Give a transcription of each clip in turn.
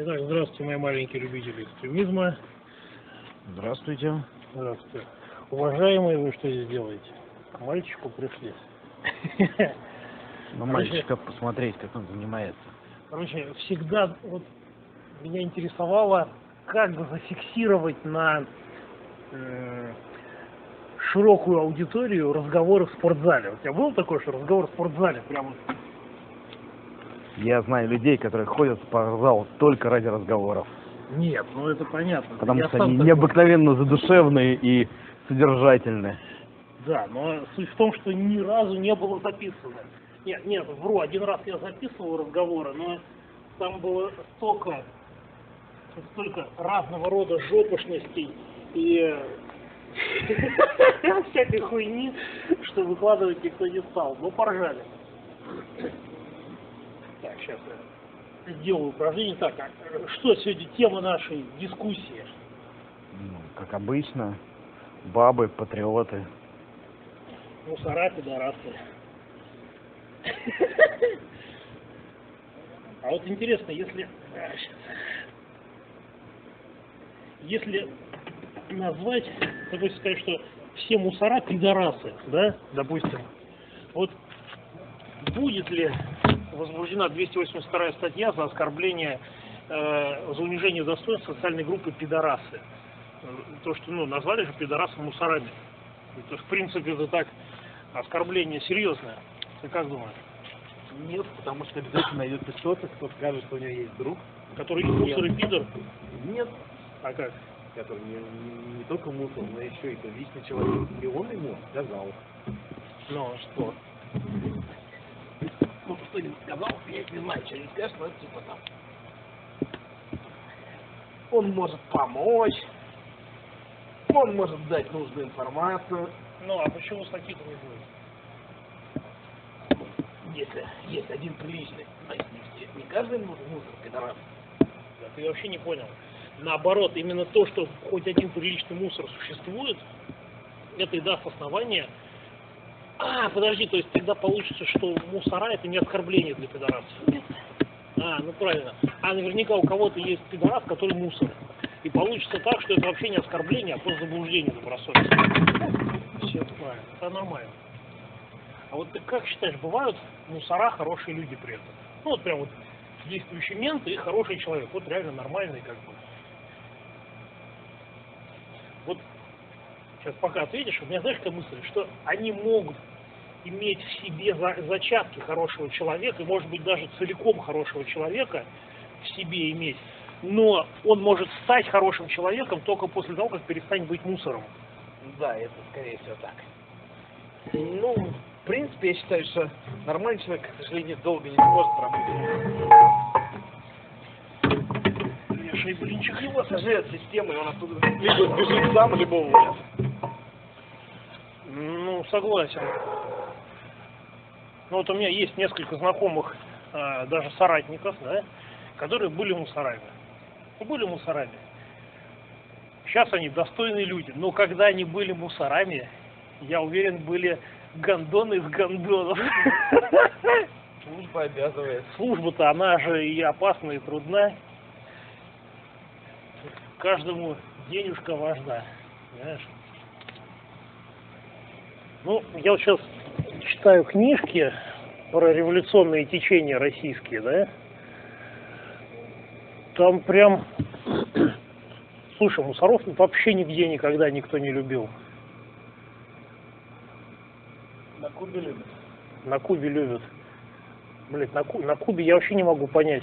Итак, здравствуйте, мои маленькие любители экстремизма. Здравствуйте. Здравствуйте. Уважаемые, вы что здесь делаете? К мальчику пришли. На мальчика посмотреть, как он занимается. Короче, всегда вот меня интересовало, как бы зафиксировать на э, широкую аудиторию разговоры в спортзале. У тебя был такой, что разговор в спортзале прям вот Я знаю людей, которые ходят в спортзал только ради разговоров. Нет, ну это понятно. Потому Я что они такой. необыкновенно задушевные и содержательные. Да, но суть в том, что ни разу не было записано. Нет, нет, вру, один раз я записывал разговоры, но там было столько, столько разного рода жопошностей и всякой хуйни, что выкладывать никто не стал. Но поржали. Сейчас я сделаю упражнение. Так, а что сегодня тема нашей дискуссии? Ну, как обычно, бабы, патриоты. Мусора, пидорасы. А вот интересно, если... щас. Если назвать, допустим, сказать, что все мусора пидорасы, да, допустим, вот будет ли возбуждена 282 статья за оскорбление, э, за унижение достоинства социальной группы пидорасы? То, что, ну, назвали же пидорасы мусорами. Это, в принципе, это так, оскорбление серьезное. Ты как думаешь? Нет, потому что обязательно найдется кто-то, кто скажет, что у него есть друг. Который и мусор и пидор? Нет, А как? который не, не- не только мусор, но еще и приличный человек. И он ему сказал. Ну, что? Ну, что-нибудь сказал, я не знаю, что не скажешь, но это типа там. Он может помочь, он может дать нужную информацию. Ну, а почему статьи-то не будет? Если есть один приличный, не все. Не каждый мусор, мусор пидорас. Да ты вообще не понял. Наоборот, именно то, что хоть один приличный мусор существует, это и даст основание. А, подожди, то есть тогда получится, что мусора это не оскорбление для пидорасов. А, ну правильно. А наверняка у кого-то есть пидорас, который мусор. И получится так, что это вообще не оскорбление, а просто заблуждение добросовестное. Все правильно. Это нормально. А вот ты как считаешь, бывают мусора хорошие люди при этом? Ну вот прям вот действующий мент и хороший человек. Вот реально нормальный как бы. Вот сейчас пока ответишь, у меня знаешь какая мысль, что они могут иметь в себе за- зачатки хорошего человека, и может быть даже целиком хорошего человека в себе иметь, но он может стать хорошим человеком только после того, как перестанет быть мусором. Да, это скорее всего так. Ну, в принципе, я считаю, что нормальный человек, к сожалению, долго не сможет пробыть. Леший блинчик. Его сожрет система, и он оттуда либо сбежит сам, либо уволят. Ну, согласен. Ну вот у меня есть несколько знакомых, а, даже соратников, да, которые были мусорами. Ну, Были мусорами. Сейчас они достойные люди, но когда они были мусорами, я уверен, были гондоны из гондонов. Служба обязывает. Служба-то, она же и опасна, и трудна. Каждому денежка важна, знаешь. Ну, я вот сейчас читаю книжки про революционные течения российские, да? Там прям... Слушай, мусоров вообще нигде никогда никто не любил. На Кубе любят. На Кубе любят. Блин, на, Ку- на Кубе я вообще не могу понять.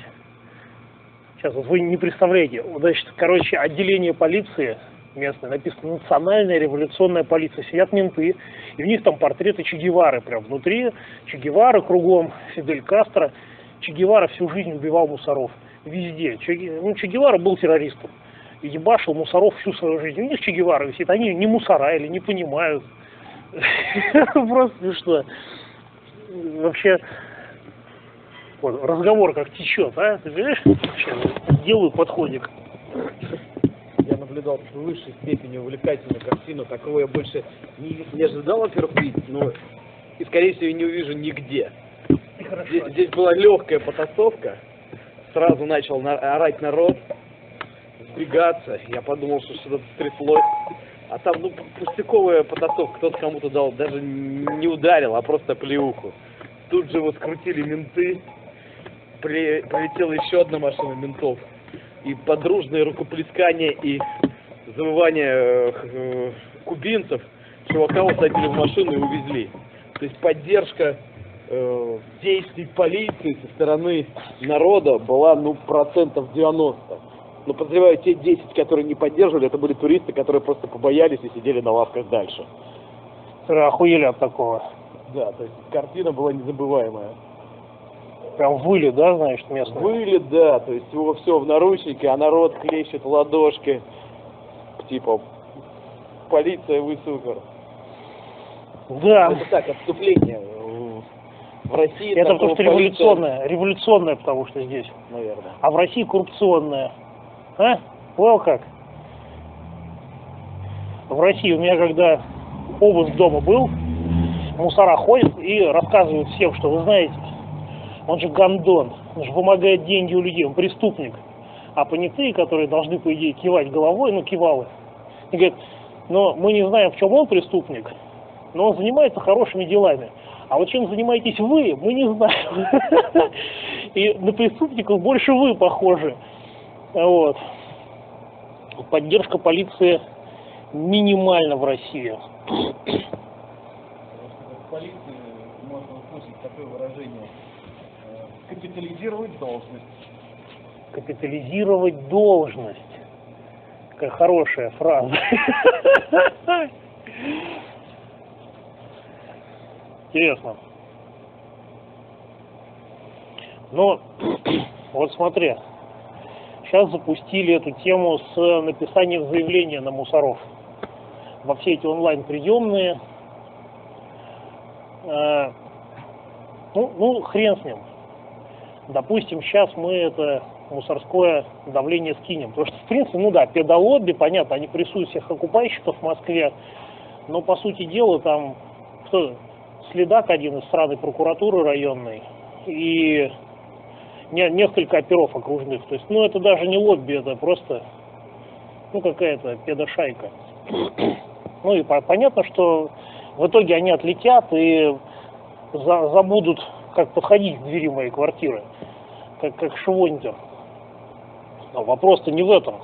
Сейчас, вот вы не представляете. Значит, короче, отделение полиции местное, написано национальная революционная полиция. Сидят менты, и у них там портреты Че Гевары прям внутри. Че Гевара кругом, Фидель Кастро. Че Гевара всю жизнь убивал мусоров. Везде. Че, ну, Че Гевара был террористом. И ебашил мусоров всю свою жизнь. У них Че Гевара висит. Они не мусора или не понимают. Просто смешно. Вообще, разговор как течет, а? Ты понимаешь? Делаю подходик. Наблюдал в высшей степени увлекательную картину. Такого я больше не, не ожидал, во-первых, видеть, но и, скорее всего, не увижу нигде. Хорошо. Здесь, здесь была легкая потасовка сразу начал на- орать народ, сбегаться. Я подумал, что что-то стряслось. А там, ну, пустяковая потасовка, кто-то кому-то дал, даже не ударил, а просто плеуху. Тут же его скрутили менты, при- прилетела еще одна машина ментов. И подружные рукоплескания и завывание э, э, кубинцев, чувака усадили в машину и увезли. То есть поддержка э, действий полиции со стороны народа была, ну, процентов 90. Но подозреваю, те 10, которые не поддерживали, это были туристы, которые просто побоялись и сидели на лавках дальше. Охуели от такого. Да, то есть картина была незабываемая. Прям выли, да, значит, местные? Вылет, да, то есть его все в наручнике, а народ хлещет ладошки. Типа, полиция, вы супер. Да. Это так, отступление. В России Это потому что полиция- революционное. Революционное, потому что здесь. Наверное. А в России коррупционное. А? Понял как? В России у меня когда обыск дома был, мусора ходят и рассказывают всем, что вы знаете, он же гандон, он же вымогает деньги у людей, он преступник. А понятые, которые должны, по идее, кивать головой, ну, кивалы, и говорят, но мы не знаем, в чем он преступник, но он занимается хорошими делами. А вот чем занимаетесь вы, мы не знаем. И на преступников больше вы похожи. Вот. Поддержка полиции минимальна в России. В полиции можно услышать такое выражение э, капитализировать должность. Капитализировать должность. Какая хорошая фраза. Интересно. Ну, вот смотри, сейчас запустили эту тему с написанием заявления на мусоров во все эти онлайн-приемные. Э, Ну, ну, хрен с ним. Допустим, сейчас мы это мусорское давление скинем. Потому что, в принципе, ну да, педалобби, понятно, они прессуют всех окупайщиков в Москве, но, по сути дела, там, кто, следак один из сраной прокуратуры районной и не- несколько оперов окружных. То есть, ну, это даже не лобби, это просто, ну, какая-то педошайка. Ну, и по- понятно, что в итоге они отлетят и за- забудут, как подходить к двери моей квартиры, как, как швонтер. Но вопрос-то не в этом.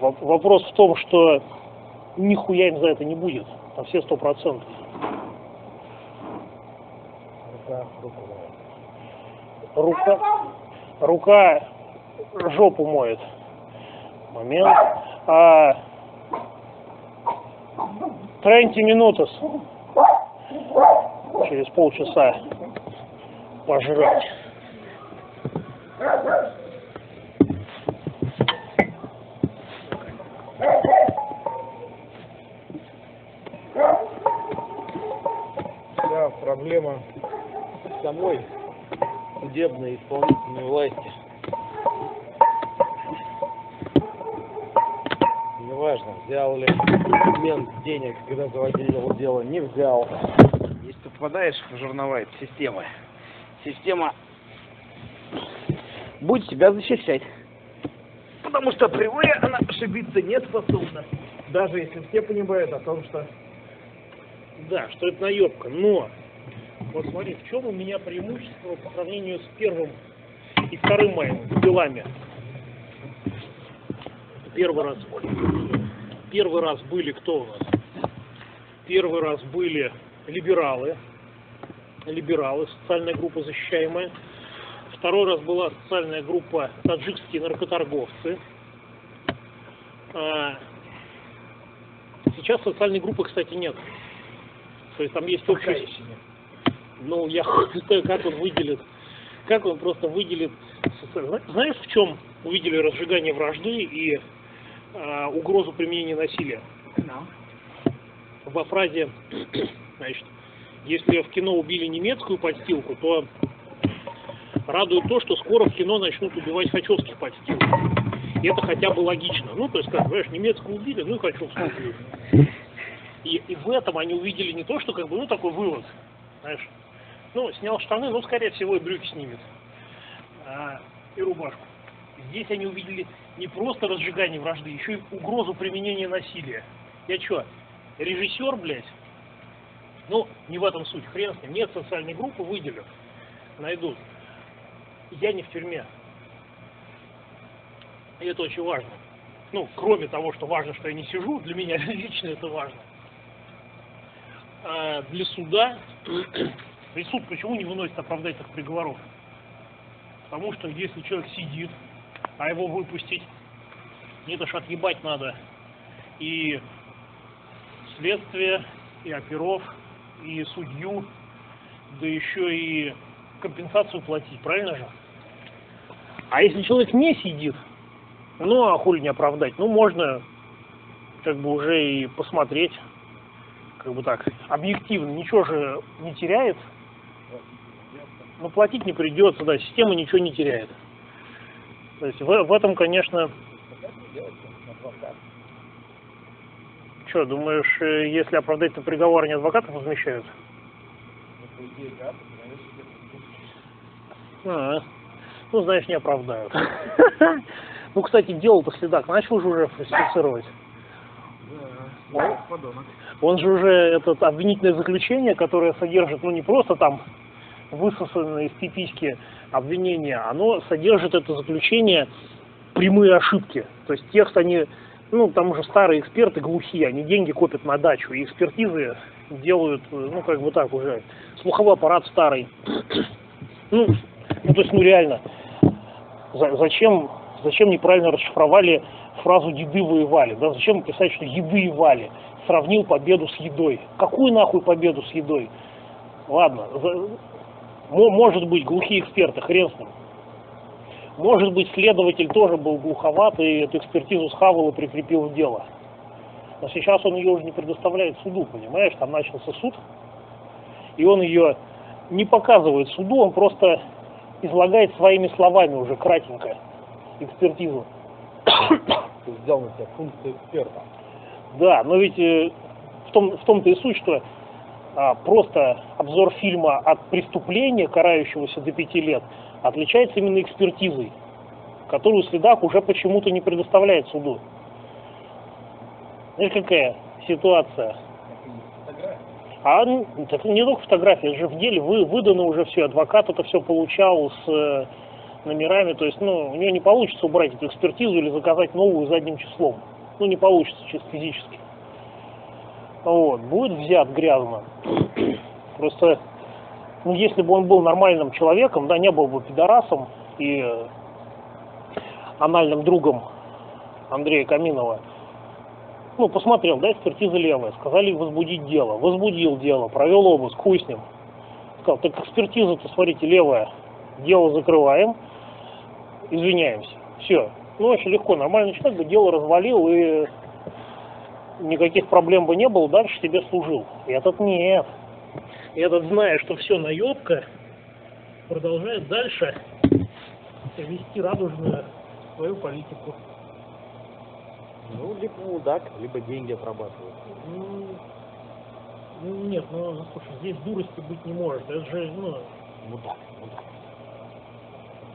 Воп- Вопрос в том, что нихуя им за это не будет, на все сто процентов. Рука, рука жопу моет. Момент. А, 30 минутос. Через полчаса пожрать. Вся проблема самой судебной исполнительной власти. Неважно, взял ли мент денег, когда заводил дело, не взял. Если попадаешь в журновая системы, система будет тебя защищать. Потому что априори она ошибиться не способна. Даже если все понимают о том, что Да, что это наебка, но вот смотри, в чем у меня преимущество по сравнению с первым и вторым моим делами. Первый раз, первый раз были кто у нас? Первый раз были либералы, либералы, социальная группа защищаемая. Второй раз была социальная группа таджикские наркоторговцы. А, Сейчас социальной группы, кстати, нет. То есть там есть общее... Ну, я знаю, как он выделит. Как он просто выделит... Знаешь, в чем увидели разжигание вражды и а, угрозу применения насилия? Во фразе, значит, если в кино убили немецкую подстилку, то радует то, что скоро в кино начнут убивать хачевских подстилок. И это хотя бы логично. Ну, то есть, как, знаешь, немецкую убили, ну и хачевскую убили. И, и в этом они увидели не то, что как бы, ну, такой вывод, знаешь, ну, снял штаны, ну, скорее всего, и брюки снимет. а, и рубашку. Здесь они увидели не просто разжигание вражды, еще и угрозу применения насилия. Я что, режиссер, блядь? Ну, не в этом суть, хрен с ним. Нет социальной группы, выделю. Найдут. Я не в тюрьме. И это очень важно. Ну, кроме того, что важно, что я не сижу, для меня лично это важно. А для суда, и суд почему не выносит оправдательных приговоров? Потому что если человек сидит, а его выпустить, это ж отъебать надо. И следствие, и оперов, и судью, да еще и компенсацию платить, правильно же? А если человек не сидит, ну а хули не оправдать? Ну можно как бы уже и посмотреть, как бы так, объективно, ничего же не теряет. Ну платить не придется, да, система ничего не теряет. То есть в, в этом, конечно, что, думаешь, э, если оправдательный приговор, они адвокатов возмещают? А, ну, знаешь, не оправдают. Ну, кстати, дело-то следак начал же уже фальсифицировать. Он же уже этот обвинительное заключение, которое содержит, ну, не просто там высосанные из пиписьки обвинения, оно содержит это заключение прямые ошибки. То есть текст они, ну, там уже старые эксперты глухие, они деньги копят на дачу, и экспертизы делают, ну, как бы так уже, слуховой аппарат старый. ну, ну, то есть, ну, реально, за, зачем, зачем неправильно расшифровали фразу «деды воевали», да, зачем писать, что «еды вали», сравнил победу с едой. Какую нахуй победу с едой? Ладно, за, может быть, глухие эксперты, хрен с ним. Может быть, следователь тоже был глуховат и эту экспертизу схавал и прикрепил в дело. Но сейчас он ее уже не предоставляет суду, понимаешь? Там начался суд, и он ее не показывает суду, он просто излагает своими словами уже кратенько экспертизу. Сделал на себя функцию эксперта. Да, но ведь э, в, том, в том-то и суть, что а, просто обзор фильма от преступления, карающегося до пяти лет, отличается именно экспертизой, которую следак уже почему-то не предоставляет суду. Знаешь, какая ситуация? А ну, так не только фотография, это же в деле вы, выдано уже все, адвокат это все получал с э, номерами, то есть, ну, у него не получится убрать эту экспертизу или заказать новую задним числом. Ну, не получится чисто физически. Вот, будет взят грязно. Просто ну, если бы он был нормальным человеком, да, не был бы пидорасом и анальным другом Андрея Каминова, ну, посмотрел, да, экспертиза левая, сказали возбудить дело, возбудил дело, провел обыск, хуй с ним. Сказал, так экспертиза-то, смотрите, левая, дело закрываем, извиняемся. Все. Ну, очень легко, нормальный человек бы дело развалил и никаких проблем бы не было, дальше тебе служил. Этот нет. Этот, зная, что все наебка, продолжает дальше вести радужную свою политику. Ну, либо мудак, либо деньги отрабатывает. Ну, ну нет, ну слушай, здесь дурости быть не может. Это же, ну. Мудак, мудак.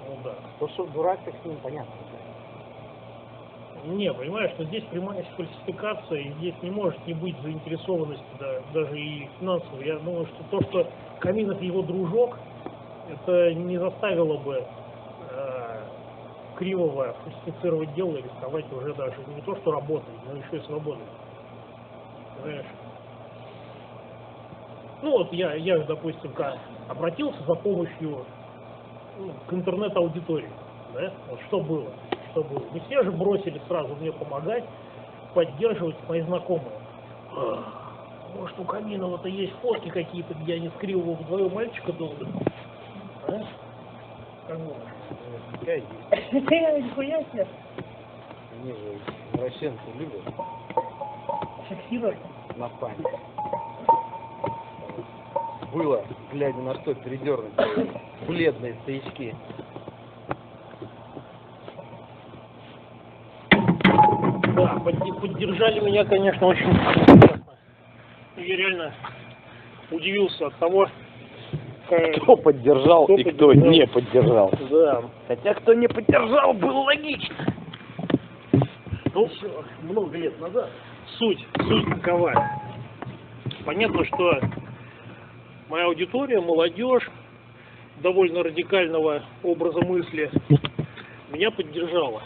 Ну да. То, что дурак, так с ним понятно. Не, понимаешь, что здесь прямая фальсификация, и здесь не может не быть заинтересованности, да, даже и финансовой. Я думаю, что то, что Каминов его дружок, это не заставило бы Кривого фальсифицировать дело и рисковать уже даже не то, что работать, но еще и свободой. Понимаешь? Ну вот я, я допустим, как обратился за помощью ну, к интернет-аудитории. Да? Вот что было? Что было? Не все же бросили сразу мне помогать, поддерживать мои знакомые. Может, у Каминова-то есть фотки какие-то, где они с Кривого вдвоем мальчика долго. А? Как думаешь? Нихуя себе. Они же извращенцы любят Фиксировать. на память. Было, глядя на что передернуть, бледные стоячки. Да, поддержали меня, конечно, очень. Я реально удивился от того, пока... Кто поддержал Кто и кто поддержал? не поддержал. Да. Хотя кто не поддержал, был логично. Ну, много лет назад. Суть, суть такова. Понятно, что моя аудитория, молодежь, довольно радикального образа мысли, меня поддержала.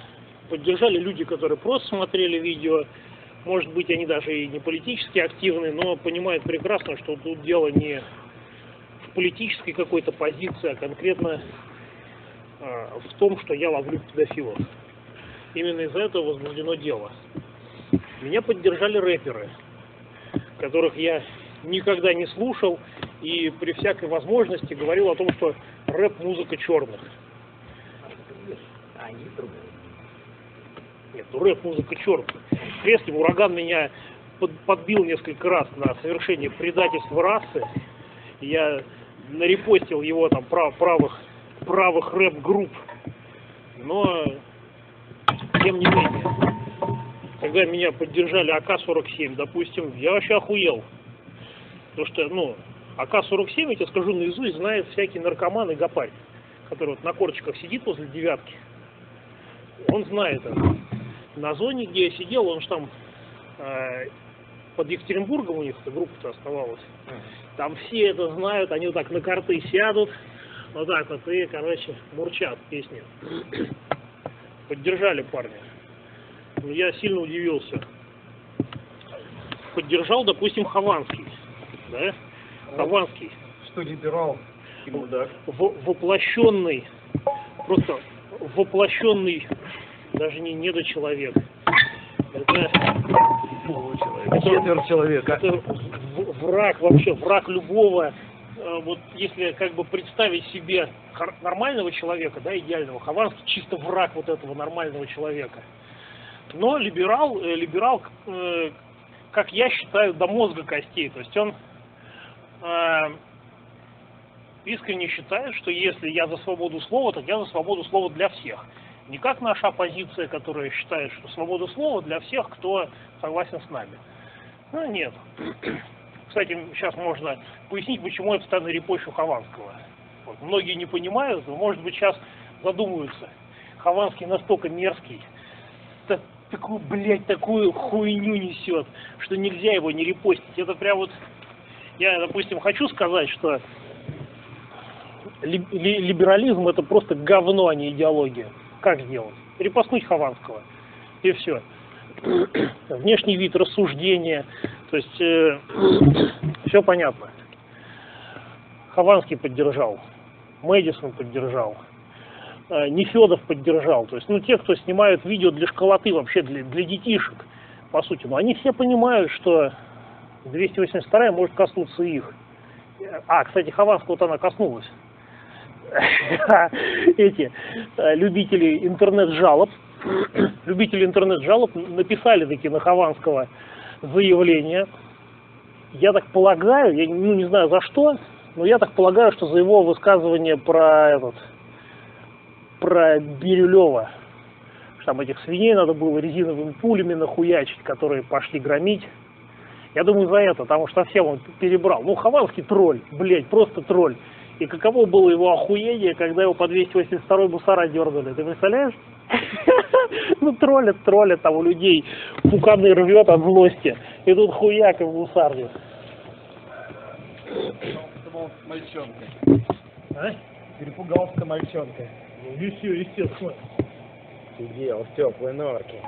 Поддержали люди, которые просто смотрели видео, может быть, они даже и не политически активны, но понимают прекрасно, что тут дело не политической какой-то позиции, а конкретно а, в том, что я ловлю педофилов. Именно из-за этого возбуждено дело. Меня поддержали рэперы, которых я никогда не слушал и при всякой возможности говорил о том, что рэп музыка черных. Нет, ну рэп музыка черных. Кресле ураган меня под- подбил несколько раз на совершение предательства расы. Я нарепостил его там прав- правых, правых рэп-групп. Но тем не менее, когда меня поддержали АК-47, допустим, я вообще охуел. Потому что, ну, АК-47, я тебе скажу наизусть, знает всякий наркоман и гопарь, который вот на корточках сидит возле девятки. Он знает это. На зоне, где я сидел, он же там э, под Екатеринбургом у них эта группа-то оставалась. Там все это знают, они вот так на карты сядут, вот так вот, и, короче, мурчат песни. Поддержали парня. Но я сильно удивился. Поддержал, допустим, Хованский. Да? Хованский. Что либерал и мудак. В- воплощенный, просто воплощенный, даже не недочеловек. Это, это, Четверть человека. это враг вообще, враг любого. э, Вот если как бы представить себе нормального человека, да, идеального, Хованский чисто враг вот этого нормального человека. Но либерал, э, либерал, э, как я считаю, до мозга костей. То есть он искренне считает, что если я за свободу слова, то я за свободу слова для всех. Не как наша оппозиция, которая считает, что свобода слова для всех, кто согласен с нами. Ну, нет. Кстати, сейчас можно пояснить, почему я постоянно репощу Хованского. Вот, многие не понимают, но, может быть, сейчас задумаются. Хованский настолько мерзкий, та- такую, блядь, такую хуйню несет, что нельзя его не репостить. Это прям вот... Я, допустим, хочу сказать, что ли- ли- либерализм это просто говно, а не идеология. Как сделать? Репостнуть Хованского. И все. Внешний вид, рассуждения. То есть все понятно. Хованский поддержал. Мэдисон поддержал. э, Нефедов поддержал. То есть, ну, те, кто снимают видео для школоты, вообще для, для детишек, по сути, ну, они все понимают, что 282 может коснуться их. А, кстати, Хованского вот она коснулась. Эти э, любители интернет-жалоб, любители интернет-жалоб написали таки на Хованского заявление. Я так полагаю, я ну, не знаю за что, но я так полагаю, что за его высказывание про этот, про Бирюлева, что там этих свиней надо было резиновыми пулями нахуячить, которые пошли громить. Я думаю, за это, потому что совсем он перебрал. Ну, Хованский тролль, блядь, просто тролль. И каково было его охуение, когда его по 282 мусора дергали. Ты представляешь? Ну, троллят, троллят, там у людей пуканы рвет от злости. И тут хуяк и в был мальчонка. А? Перепугался мальчонка. Ну, еще, естественно. Сидел в теплой норке.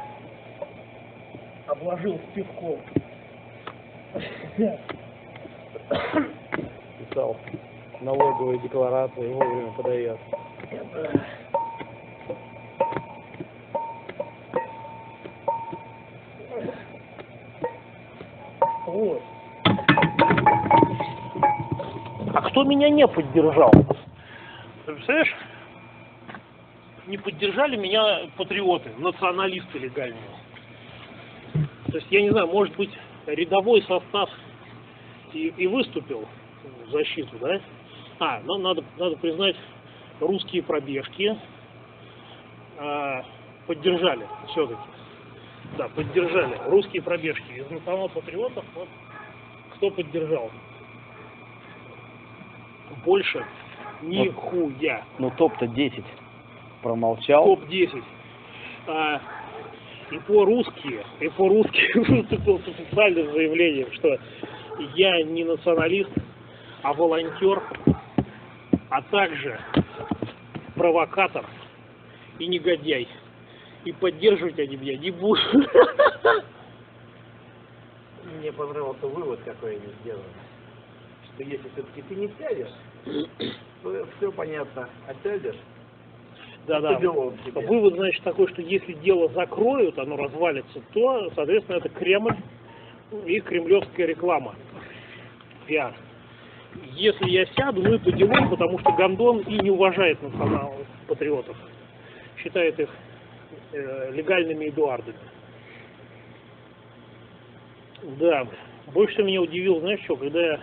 Обложил с пивком. Писал налоговые декларации, вовремя подает. Вот. А кто меня не поддержал? Ты представляешь? Не поддержали меня патриоты, националисты легальные. То есть, я не знаю, может быть, рядовой состав и, и выступил в защиту, да? А, ну, надо, надо признать, русские пробежки а, поддержали все-таки. Да, поддержали. Русские пробежки. Из национал-патриотов вот кто поддержал. больше нихуя. Ну топ-то 10 промолчал. Топ-10. А, и по-русски, и по-русски выступил с официальным заявлением, что я не националист, а волонтер, а также провокатор и негодяй. И поддерживать они меня не будут. Мне понравился вывод, какой они сделали. Что если все-таки ты не сядешь, то все понятно. А сядешь, Да-да. Вывод, значит, такой, что если дело закроют, оно развалится, то, соответственно, это Кремль и кремлевская реклама. Пиар. Если я сяду, ну и по делам, потому что Гондон и не уважает национальных патриотов. Считает их э, легальными Эдуардами. Да. Больше всего меня удивил, знаешь что, когда я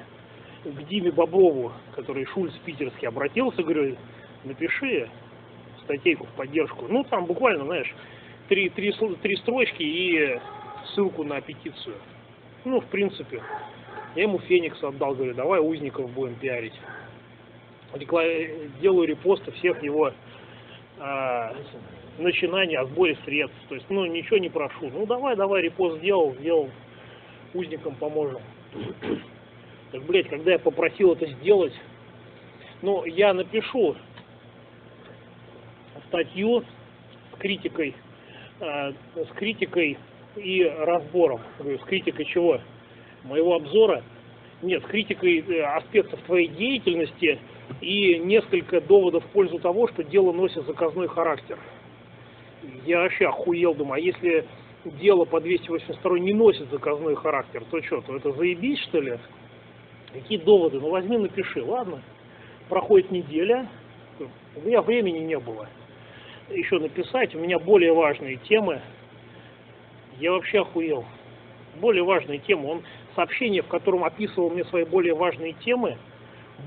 к Диме Боброву, который Шульц питерский, обратился, говорю, напиши статейку в поддержку. Ну, там буквально, знаешь, три, три, три строчки и ссылку на петицию. Ну, в принципе. Я ему Феникс отдал, говорю, давай узников будем пиарить. Рекла- Делаю репосты всех его а, начинаний о сборе средств. То есть, ну, ничего не прошу. Ну, давай, давай, репост сделал, сделал, узникам поможем. Так, блядь, когда я попросил это сделать, ну, я напишу статью с критикой, э, с критикой и разбором. Говорю, с критикой чего? Моего обзора? Нет, с критикой э, аспектов твоей деятельности и несколько доводов в пользу того, что дело носит заказной характер. Я вообще охуел, думаю, а если дело по 282 не носит заказной характер, то что, то это заебись, что ли? Какие доводы? Ну возьми, напиши, ладно. Проходит неделя, у меня времени не было еще написать. У меня более важные темы. Я вообще охуел. Более важные темы. Он сообщение, в котором описывал мне свои более важные темы,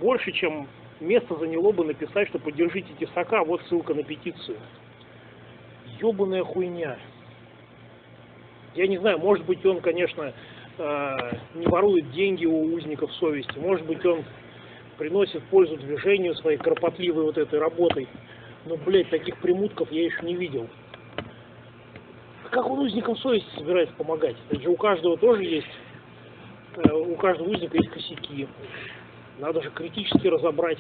больше, чем место заняло бы написать, что поддержите Тесака, вот ссылка на петицию. Ёбаная хуйня. Я не знаю, может быть он, конечно, э, не ворует деньги у узников совести, может быть он приносит пользу движению своей кропотливой вот этой работой. Но, блядь, таких примутков я еще не видел. Как он узникам совести собирается помогать? Это же у каждого тоже есть, у каждого узника есть косяки. Надо же критически разобрать,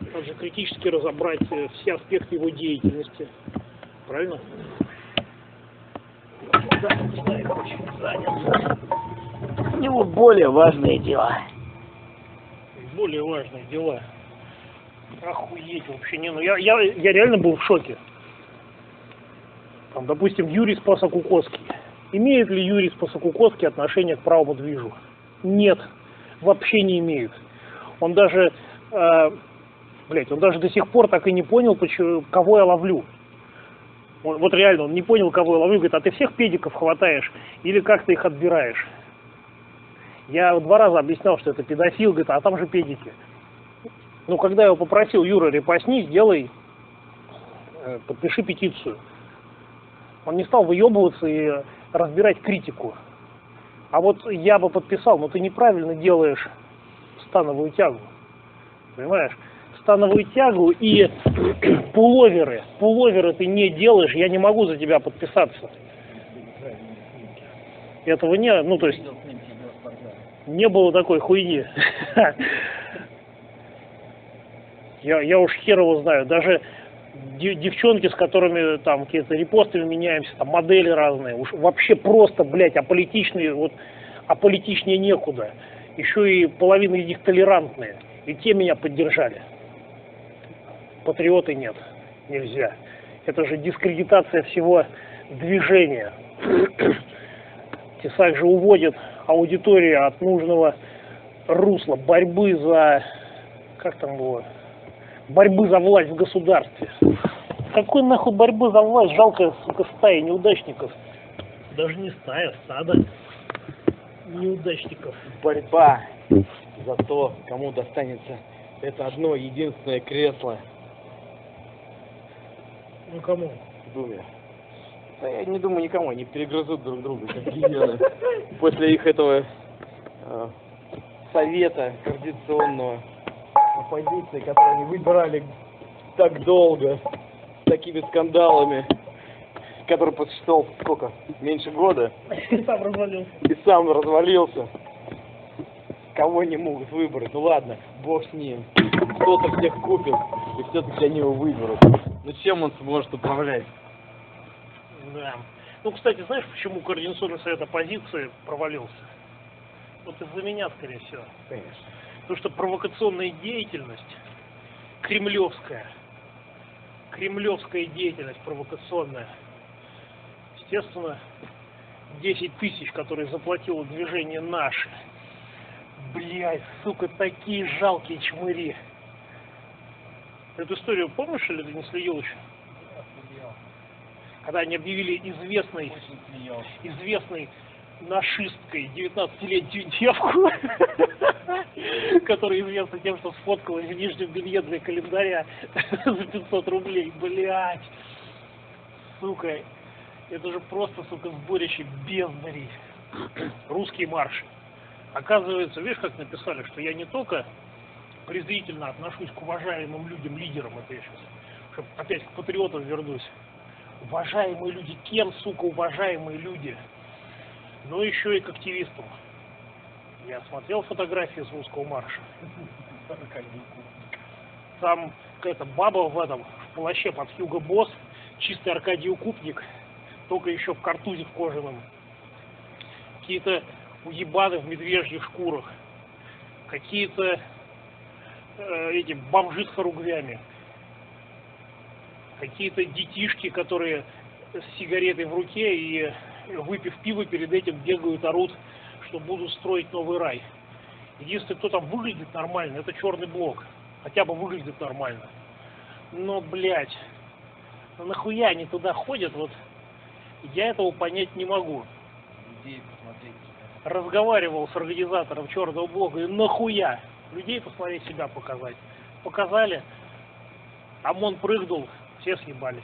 надо же критически разобрать э, все аспекты его деятельности. Правильно? У него более важные дела. более важные дела. Охуеть вообще не, ну я, я, я реально был в шоке. Там, допустим, Юрий Спасокукоский. Имеет ли Юрий Спасокукоский отношение к правому движу? Нет, вообще не имеет. Он даже, э, блядь, он даже до сих пор так и не понял, почему, кого я ловлю. Он- вот реально, он не понял, кого я ловлю. Говорит, а ты всех педиков хватаешь или как ты их отбираешь? Я два раза объяснял, что это педофил, говорит, а там же педики. Ну, когда я его попросил, Юра, репостни, сделай, э, подпиши петицию. Он не стал выебываться и разбирать критику. А вот я бы подписал, но ты неправильно делаешь становую тягу. Понимаешь? Становую тягу и пуловеры. Пуловеры ты не делаешь, я не могу за тебя подписаться. Этого не, ну то есть не было такой хуйни. Я, я уж хер его знаю. Даже девчонки, с которыми там какие-то репостами меняемся, там модели разные, уж вообще просто, блядь, аполитичные, вот аполитичнее некуда. Еще и половина из них толерантные. И те меня поддержали. Патриоты нет. Нельзя. Это же дискредитация всего движения. Тесак же уводит аудиторию от нужного русла борьбы за... Как там было? Борьбы за власть в государстве. Какой нахуй борьбы за власть? Жалкая, сука, стая неудачников. Даже не стая, стадо неудачников. Борьба за то, кому достанется это одно единственное кресло Ну кому? в Думе. Да я не думаю никому, они перегрызут друг друга, как гиены. После их этого э, совета координационного оппозиции, которую они выбирали так долго, с такими скандалами, который посчитал сколько? Меньше года, Сам развалился. и сам развалился. Кого не могут выбрать? Ну ладно, бог с ним. Кто-то всех купит, и все-таки они его выберут. Ну чем он сможет управлять? Да. Ну, кстати, знаешь, почему Координационный совет оппозиции провалился? Вот из-за меня, скорее всего. Конечно. Потому что провокационная деятельность, кремлевская, кремлевская деятельность провокационная, естественно, 10 тысяч, которые заплатило движение «Наши», блядь, сука, такие жалкие чмыри. Эту историю помнишь или ты не следил еще? Когда они объявили смеялся. известной нашисткой 19-летнюю девку, которая известна тем, что сфоткалась в нижнем белье для календаря за 500 рублей. Блять, сука, это же просто, сука, сборище бездарей. Русский марш. Оказывается, видишь, как написали, что я не только презрительно отношусь к уважаемым людям, лидерам, это я сейчас, чтобы опять к патриотам вернусь. Уважаемые люди, кем, сука, уважаемые люди? Но еще и к активистам. Я смотрел фотографии с русского марша. Там какая-то баба в этом, в плаще под Хьюго Босс, чистый Аркадий Укупник, только еще в картузе в кожаном. Какие-то уебаны в медвежьих шкурах. Какие-то э, эти бомжи с хоругвями. Какие-то детишки, которые с сигаретой в руке и выпив пиво, перед этим бегают, орут, что будут строить новый рай. Единственное, кто там выглядит нормально, это черный блок. Хотя бы выглядит нормально. Но, блядь, ну нахуя они туда ходят, вот я этого понять не могу. Людей посмотреть. Разговаривал с организатором черного блока, и нахуя? Людей посмотреть себя показать. Показали, ОМОН прыгнул, все съебались.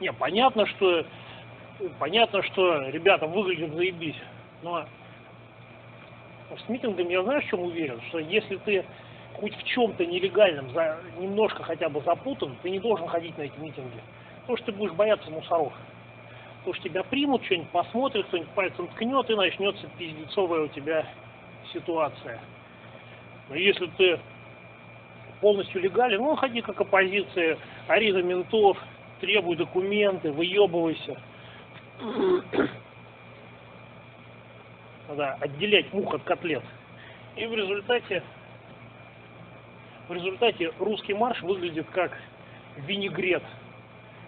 Не, понятно, что понятно, что ребята выглядят заебись, но с митингами я знаешь, в чем уверен? Что если ты хоть в чем-то нелегальном, за, немножко хотя бы запутан, ты не должен ходить на эти митинги. Потому что ты будешь бояться мусоров. Потому что тебя примут, что-нибудь посмотрят, кто-нибудь пальцем ткнет, и начнется пиздецовая у тебя ситуация. Но если ты полностью легален, ну, ходи как оппозиция, ори на ментов, требуй документы, выебывайся. Надо отделять мух от котлет. И в результате, в результате русский марш выглядит как винегрет.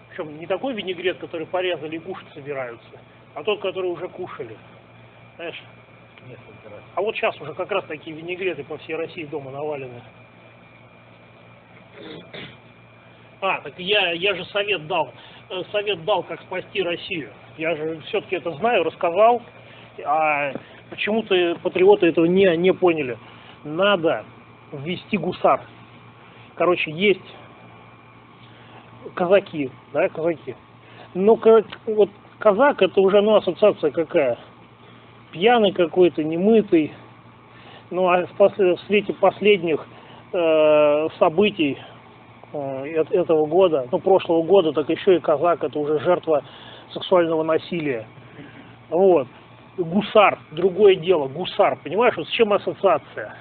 Причем не такой винегрет, который порезали и кушать собираются, а тот, который уже кушали. Знаешь? А вот сейчас уже как раз такие винегреты по всей России дома навалены. А, так я, я же совет дал. Э, Совет дал, как спасти Россию. Я же все-таки это знаю, рассказал. А почему-то патриоты этого не, не поняли. Надо ввести гусар. Короче, есть казаки, да, казаки. Но ка- вот казак это уже ну, ассоциация какая? Пьяный какой-то, немытый. Ну а в, пос- в свете последних э, событий э, эт- этого года, ну прошлого года, так еще и казак это уже жертва сексуального насилия. Вот. Гусар, другое дело, гусар, понимаешь, вот с чем ассоциация?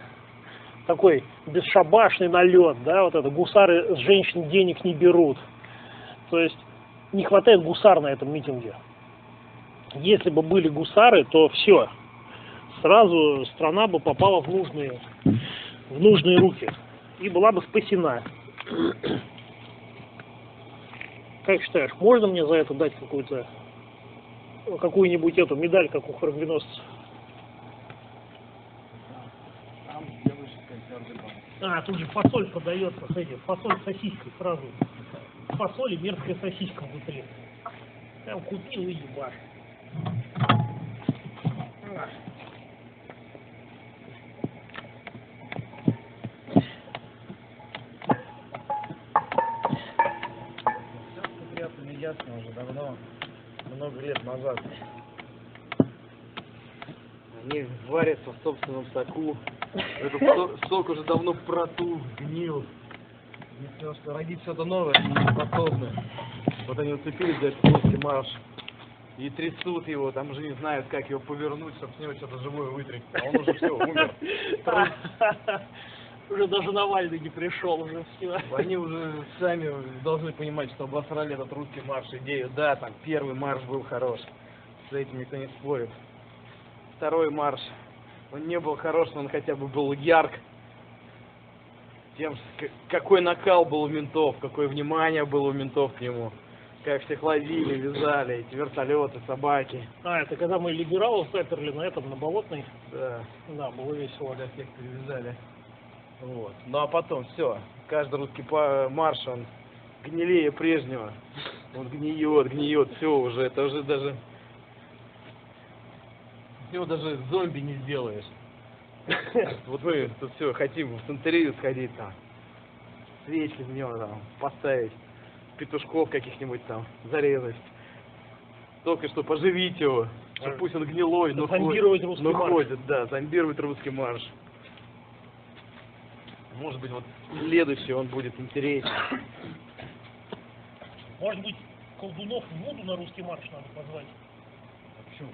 Такой бесшабашный налет, да, вот это, гусары с женщин денег не берут. То есть не хватает гусар на этом митинге. Если бы были гусары, то все, сразу страна бы попала в нужные, в нужные руки и была бы спасена. Как считаешь, можно мне за это дать какую-то какую-нибудь эту медаль, как у банк. А, тут же фасоль продается, смотри, фасоль с сосиской сразу. Фасоль и мерзкая сосиска внутри. Прям купил и ебашь. А. Все с патриотами ясно уже давно, много лет назад. Они варятся в собственном соку, Этот со- сок уже давно протух, гнил. Сказал, что родить что-то новое способны. Вот они уцепились за этот русский марш и трясут его, там уже не знают, как его повернуть, чтобы с него что-то живое вытрясти. А он уже все, умер. Уже даже Навальный не пришел, уже все. Они уже сами должны понимать, что обосрали этот русский марш идею. Да, там первый марш был хорош. С этим никто не спорит. Второй марш, он не был хорош, но он хотя бы был ярк. Тем, какой накал был у ментов, какое внимание было у ментов к нему. Как всех ловили, вязали, эти вертолеты, собаки. А, это когда мы либералов заперли на этом, на Болотной. Да. Да, было весело. Для всех привязали. Вот. Ну а потом все, каждый русский па- марш, он гнилее прежнего. Он гниет, гниет, все уже, это уже даже... С него даже зомби не сделаешь. Вот мы тут все хотим в Сантерию сходить там, свечи в него там поставить, петушков каких-нибудь там зарезать. Только что поживить его, пусть он гнилой, но ходит, но ходит, да, зомбировать русский марш. Может быть, вот следующий он будет интереснее. Может быть, колдунов в воду на русский марш надо позвать? Почему?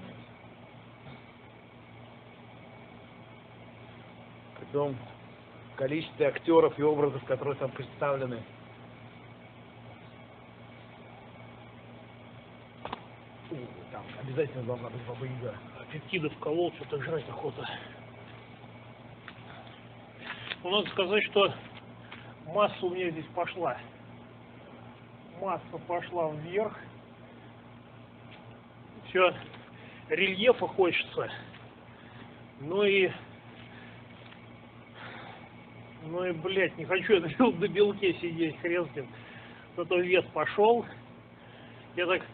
При том количестве актеров и образов, которые там представлены. Там обязательно должна быть баба Яга. Пептидов колол, что-то жрать охота. Ну, надо сказать, что масса у меня здесь пошла. Масса пошла вверх. Все, рельефа хочется. Ну и... Ну и, блядь, не хочу я на белке сидеть, хрен с ним. Зато вес пошел. Я так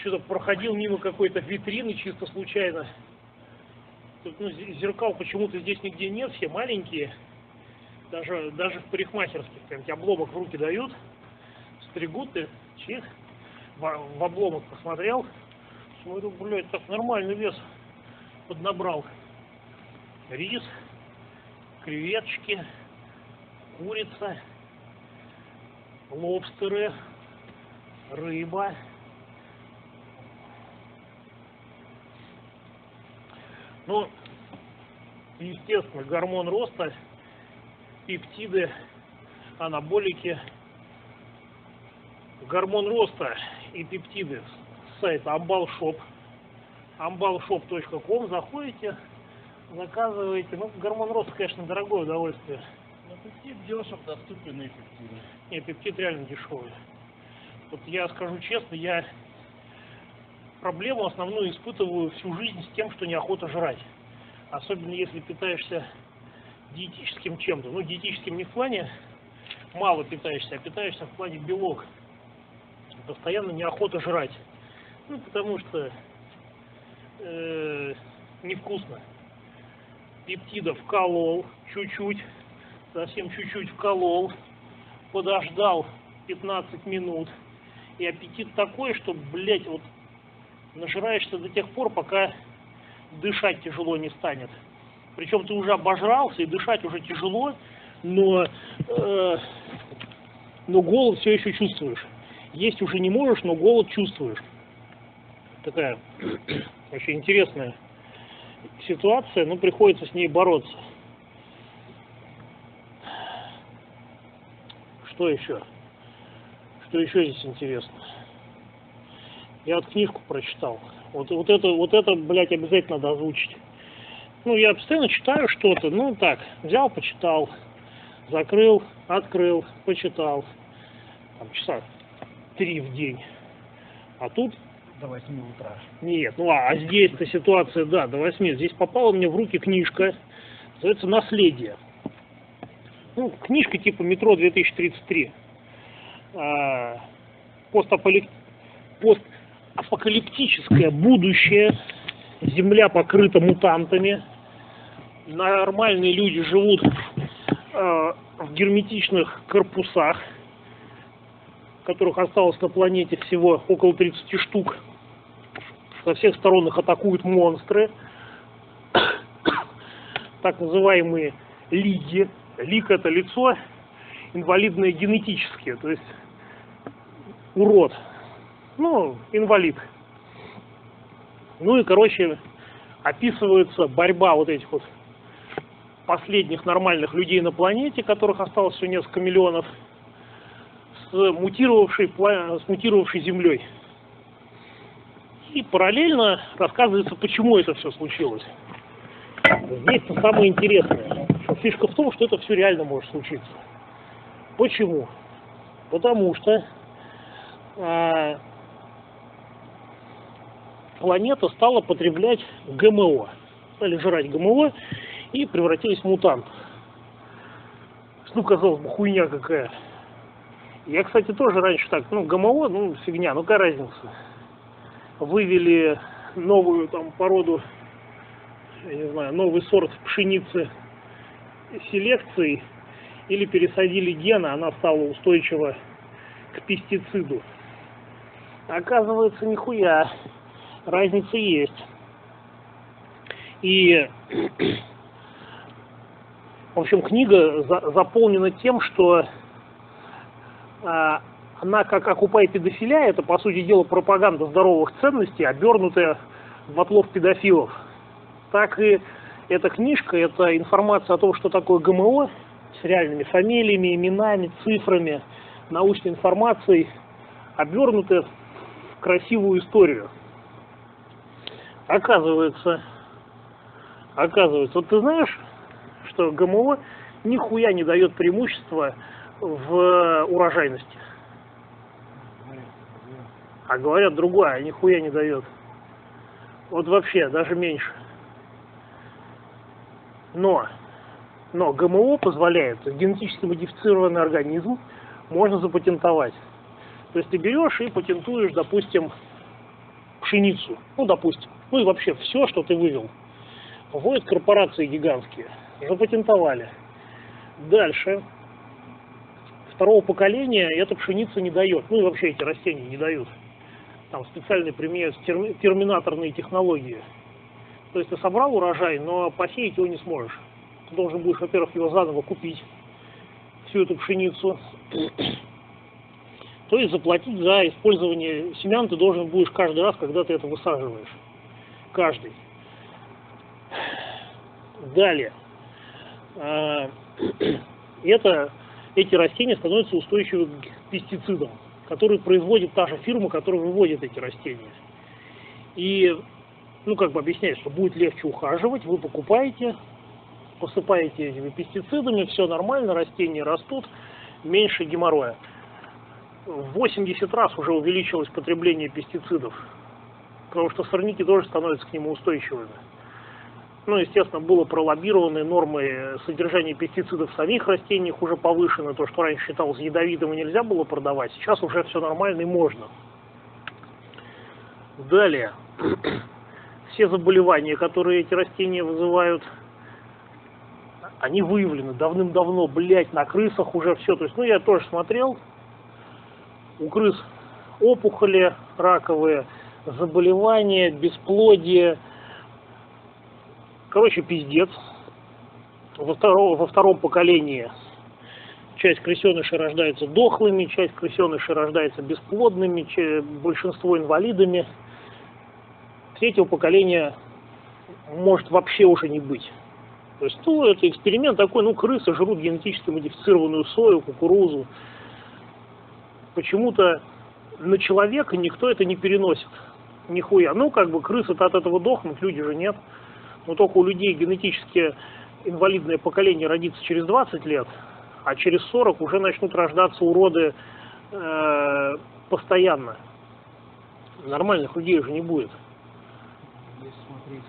что-то проходил мимо какой-то витрины чисто случайно. Ну, зе- зеркал почему-то здесь нигде нет, все маленькие. Даже, даже в парикмахерских прям обломок в руки дают. Стригут ты, чих. В, в обломок посмотрел. Смотрю, блядь, так нормальный вес поднабрал. Рис, креветочки, курица, лобстеры, рыба. Ну, естественно, гормон роста, пептиды, анаболики. Гормон роста и пептиды с сайта Амбалшоп. ambalshop.com заходите, заказываете. Ну, гормон роста, конечно, дорогое удовольствие. Но пептид дешев, доступен и эффективен. Не, пептид реально дешевый. Вот я скажу честно, я проблему основную испытываю всю жизнь с тем, что неохота жрать. Особенно если питаешься диетическим чем-то. Ну, диетическим не в плане мало питаешься, а питаешься в плане белок. Постоянно неохота жрать. Ну, потому что э, невкусно. Пептидов вколол чуть-чуть, совсем чуть-чуть вколол, подождал 15 минут. И аппетит такой, что, блядь, вот нажираешься до тех пор, пока дышать тяжело не станет. Причем ты уже обожрался, и дышать уже тяжело, но, э, но голод все еще чувствуешь. Есть уже не можешь, но голод чувствуешь. Такая очень интересная ситуация, но приходится с ней бороться. Что еще? Что еще здесь интересно? Я книжку прочитал. Вот, вот это, вот это, блядь, обязательно надо озвучить. Ну, я постоянно читаю что-то, ну так, взял, почитал, закрыл, открыл, почитал. Там часа три в день. А тут До 8 утра. нет, ну а, а здесь-то ситуация, да, до восьми. Здесь попала мне в руки книжка, называется «Наследие». Ну, книжка типа «Метро 2033». А, постаполи- Постапокалиптическое будущее. Земля покрыта мутантами. Нормальные люди живут а, в герметичных корпусах, которых осталось на планете всего около 30 штук со всех сторон их атакуют монстры. так называемые лиги. Лик это лицо инвалидное генетически, то есть урод, ну, инвалид. Ну и, короче, описывается борьба вот этих вот последних нормальных людей на планете, которых осталось всего несколько миллионов, с мутировавшей, с мутировавшей Землей. И параллельно рассказывается, почему это все случилось. Здесь-то самое интересное. Фишка в том, что это все реально может случиться. Почему? Потому что а, планета стала потреблять ГМО. Стали жрать ГМО и превратились в мутантов. Ну, казалось бы, хуйня какая. Я, кстати, тоже раньше так, ну, ГМО, ну, фигня, ну, какая разница. Вывели новую там породу, я не знаю, новый сорт пшеницы селекции или пересадили гена, она стала устойчива к пестициду. Оказывается, нихуя, разница есть. И, в общем, книга за, заполнена тем, что а, она как окупай педофилия, это, по сути дела, пропаганда здоровых ценностей, обернутая в отлов педофилов. Так и эта книжка, это информация о том, что такое ГМО, с реальными фамилиями, именами, цифрами, научной информацией, обернутая в красивую историю. Оказывается, оказывается, вот ты знаешь, что ГМО нихуя не дает преимущества в урожайности. А говорят другое, нихуя не дает. Вот вообще, даже меньше. Но, но ГМО позволяет, генетически модифицированный организм можно запатентовать. То есть ты берешь и патентуешь, допустим, пшеницу, ну, допустим, ну и вообще все, что ты вывел. Вводят корпорации гигантские, запатентовали. Дальше, второго поколения эта пшеница не дает, ну и вообще эти растения не дают. Там специально применяются терминаторные технологии. То есть ты собрал урожай, но посеять его не сможешь. Ты должен будешь, во-первых, его заново купить, всю эту пшеницу. То есть заплатить за использование семян ты должен будешь каждый раз, когда ты это высаживаешь. Каждый. Далее. А, это, эти растения становятся устойчивы к пестицидам, которые производит та же фирма, которая выводит эти растения. И ну, как бы объясняет, что будет легче ухаживать, вы покупаете, посыпаете этими пестицидами, все нормально, растения растут, меньше геморроя. В 80 раз уже увеличилось потребление пестицидов, потому что сорняки тоже становятся к нему устойчивыми. Ну, естественно, было пролоббированы нормы содержания пестицидов в самих растениях уже повышены. То, что раньше считалось ядовитым и нельзя было продавать, сейчас уже все нормально и можно. Далее все заболевания, которые эти растения вызывают, они выявлены давным-давно, блядь, на крысах уже все. То есть, ну, я тоже смотрел, у крыс опухоли раковые, заболевания, бесплодие. Короче, пиздец. Во, втором, во втором поколении часть крысенышей рождается дохлыми, часть крысенышей рождается бесплодными, большинство инвалидами третьего поколения может вообще уже не быть. То есть, ну, это эксперимент такой, ну, крысы жрут генетически модифицированную сою, кукурузу. Почему-то на человека никто это не переносит. Нихуя. Ну, как бы крысы-то от этого дохнут, люди же нет. Но только у людей генетически инвалидное поколение родится через 20 лет, а через 40 уже начнут рождаться уроды э, постоянно. Нормальных людей уже не будет смотреть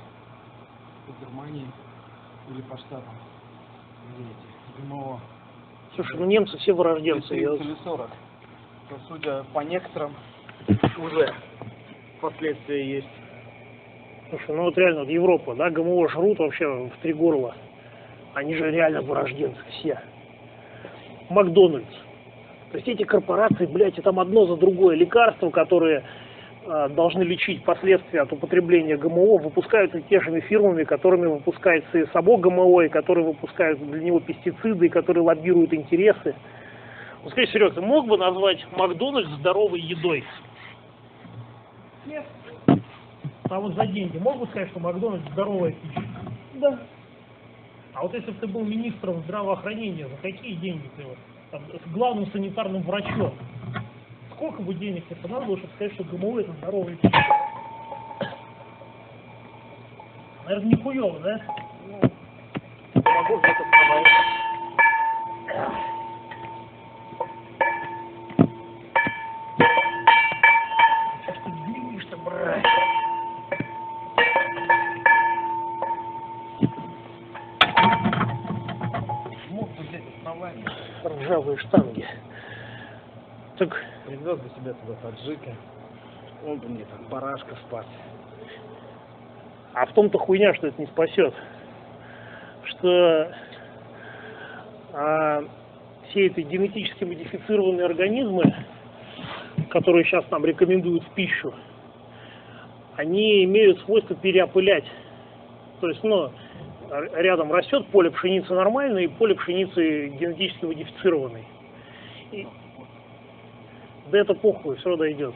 по Германии или по штатам, где эти ГМО. Слушай, ну немцы все вырожденцы. 30 или 40. То, судя по некоторым, уже последствия есть. Слушай, ну вот реально, вот Европа, да, ГМО жрут вообще в три горла. Они же реально вырожденцы все. Макдональдс. То есть эти корпорации, блядь, и там одно за другое лекарства, которые э, должны лечить последствия от употребления ГМО, выпускаются теми же фирмами, которыми выпускается и само ГМО, и которые выпускают для него пестициды, и которые лоббируют интересы. Вот скажи, Серег, ты мог бы назвать Макдональдс здоровой едой? Нет. А вот за деньги мог бы сказать, что Макдональдс здоровая пища? Да. А вот если бы ты был министром здравоохранения, за какие деньги ты вот, там, с главным санитарным врачом, сколько бы денег тебе понадобилось, чтобы сказать, что ГМО это здоровая пища? Наверное, нихуево, да? Ну, могу где-то Ржавые штанги. Так, Привез бы себе туда таджика. Он бы мне там барашка спас. А в том-то хуйня, что это не спасет. Что а, все эти генетически модифицированные организмы, которые сейчас нам рекомендуют в пищу, они имеют свойство переопылять. То есть, ну, рядом растет поле пшеницы нормальной и поле пшеницы генетически модифицированной. И- Да это похуй, все дойдет.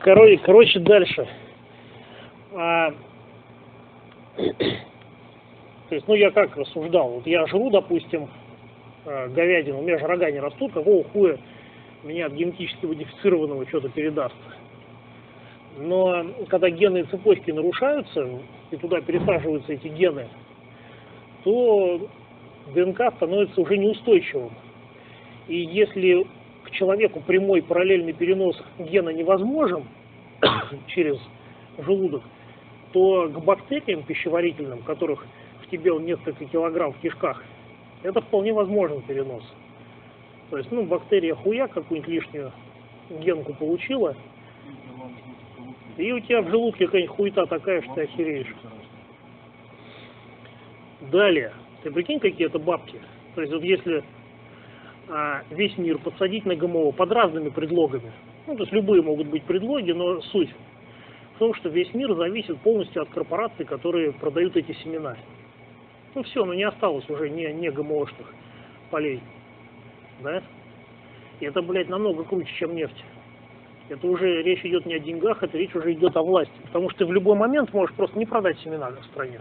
Короче, короче, дальше. А, то есть, ну я как рассуждал, вот я жру, допустим, э, говядину, у меня же рога не растут, какого хуя меня от генетически модифицированного что-то передастся. Но когда генные цепочки нарушаются, и туда пересаживаются эти гены, то ДНК становится уже неустойчивым. И если к человеку прямой параллельный перенос гена невозможен через желудок, то к бактериям пищеварительным, которых в тебе несколько килограмм в кишках, это вполне возможен перенос. То есть, ну, бактерия хуя какую-нибудь лишнюю генку получила, и у тебя в желудке какая-нибудь хуета такая, что ты охереешь. Далее, ты прикинь, какие это бабки. То есть, вот если а, весь мир подсадить на ГМО под разными предлогами, ну, то есть любые могут быть предлоги, но суть в том, что весь мир зависит полностью от корпораций, которые продают эти семена. Ну все, ну не осталось уже не, не ГМОшных полей. Да? И это, блядь, намного круче, чем нефть. Это уже речь идет не о деньгах, это речь уже идет о власти. Потому что ты в любой момент можешь просто не продать семена в стране.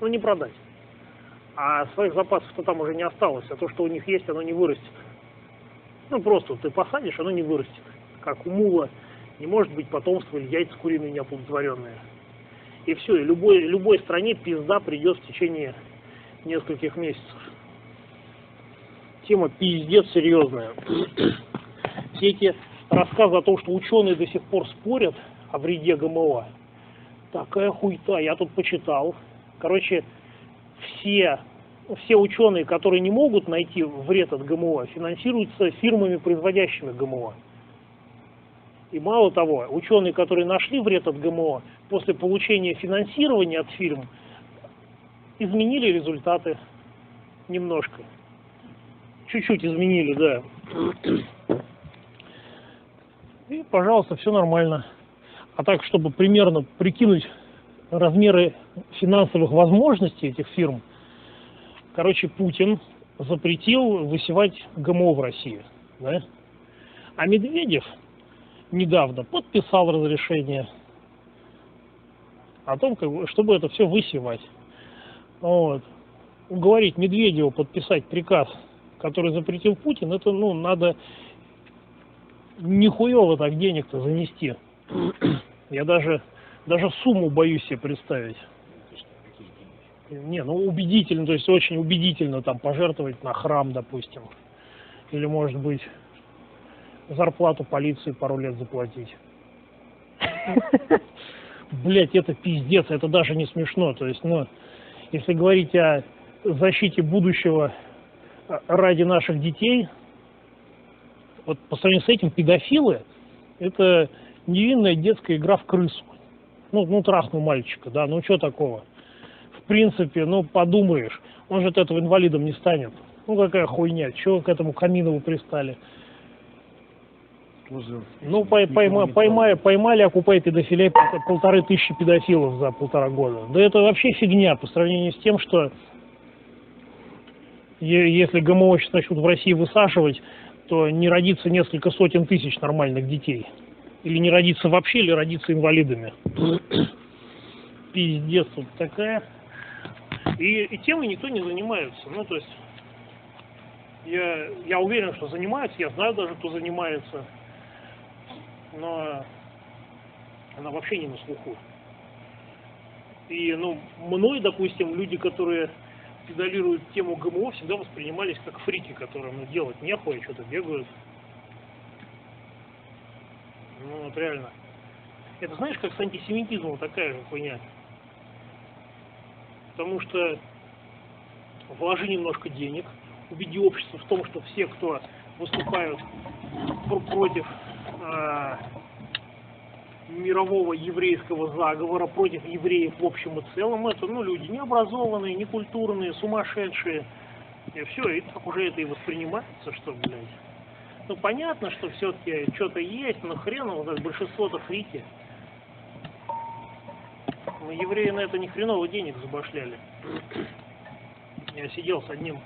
Ну не продать. А своих запасов-то там уже не осталось, а то, что у них есть, оно не вырастет. Ну просто ты посадишь, оно не вырастет. Как у мула не может быть потомства или яйца куриные неоплодотворенные. И все, и любой, любой стране пизда придет в течение нескольких месяцев. Тема пиздец серьезная. Все эти рассказы о том, что ученые до сих пор спорят о вреде ГМО, такая хуйта, я тут почитал. Короче, все, все ученые, которые не могут найти вред от ГМО, финансируются фирмами, производящими ГМО. И мало того, ученые, которые нашли вред от ГМО, после получения финансирования от фирм, изменили результаты немножко. Чуть-чуть изменили, да. И, пожалуйста, все нормально. А так, чтобы примерно прикинуть размеры финансовых возможностей этих фирм, короче, Путин запретил высевать ГМО в России. Да? А Медведев недавно подписал разрешение о том, как, бы, чтобы это все высевать. Вот. Уговорить Медведева подписать приказ, который запретил Путин, это, ну, надо нихуево так денег-то занести. Я даже, даже сумму боюсь себе представить. Не, ну убедительно, то есть очень убедительно там пожертвовать на храм, допустим. Или, может быть, зарплату полиции пару лет заплатить. Блять, это пиздец, это даже не смешно. То есть, ну, если говорить о защите будущего а, ради наших детей, вот по сравнению с этим педофилы это невинная детская игра в крысу. Ну, ну трахнул мальчика, да, ну что такого? В принципе, ну подумаешь, он же от этого инвалидом не станет. Ну какая хуйня, чего к этому Каминову пристали? Ну, пой- пойма- поймали, поймали, окупай педофилей пол- полторы тысячи педофилов за полтора года. Да это вообще фигня по сравнению с тем, что если ГМО сейчас начнут в России высаживать, то не родится несколько сотен тысяч нормальных детей. Или не родится вообще, или родится инвалидами. Пиздец тут такая. И, и темой никто не занимается. Ну, то есть, я, я уверен, что занимаются, я знаю даже, кто занимается но она вообще не на слуху. И, ну, мной, допустим, люди, которые педалируют тему ГМО, всегда воспринимались как фрики, которым ну, делать нехуй, что-то бегают. Ну, вот реально. Это знаешь, как с антисемитизмом такая же хуйня. Потому что вложи немножко денег, убеди общество в том, что все, кто выступают пр- против э, мирового еврейского заговора, против евреев в общем и целом, это ну, люди необразованные, некультурные, сумасшедшие. И все, и так уже это и воспринимается, что, блядь. Ну, понятно, что все-таки что-то есть, но хрен его знает, большинство-то фрики. Но евреи на это ни хреново денег забашляли. Я сидел с одним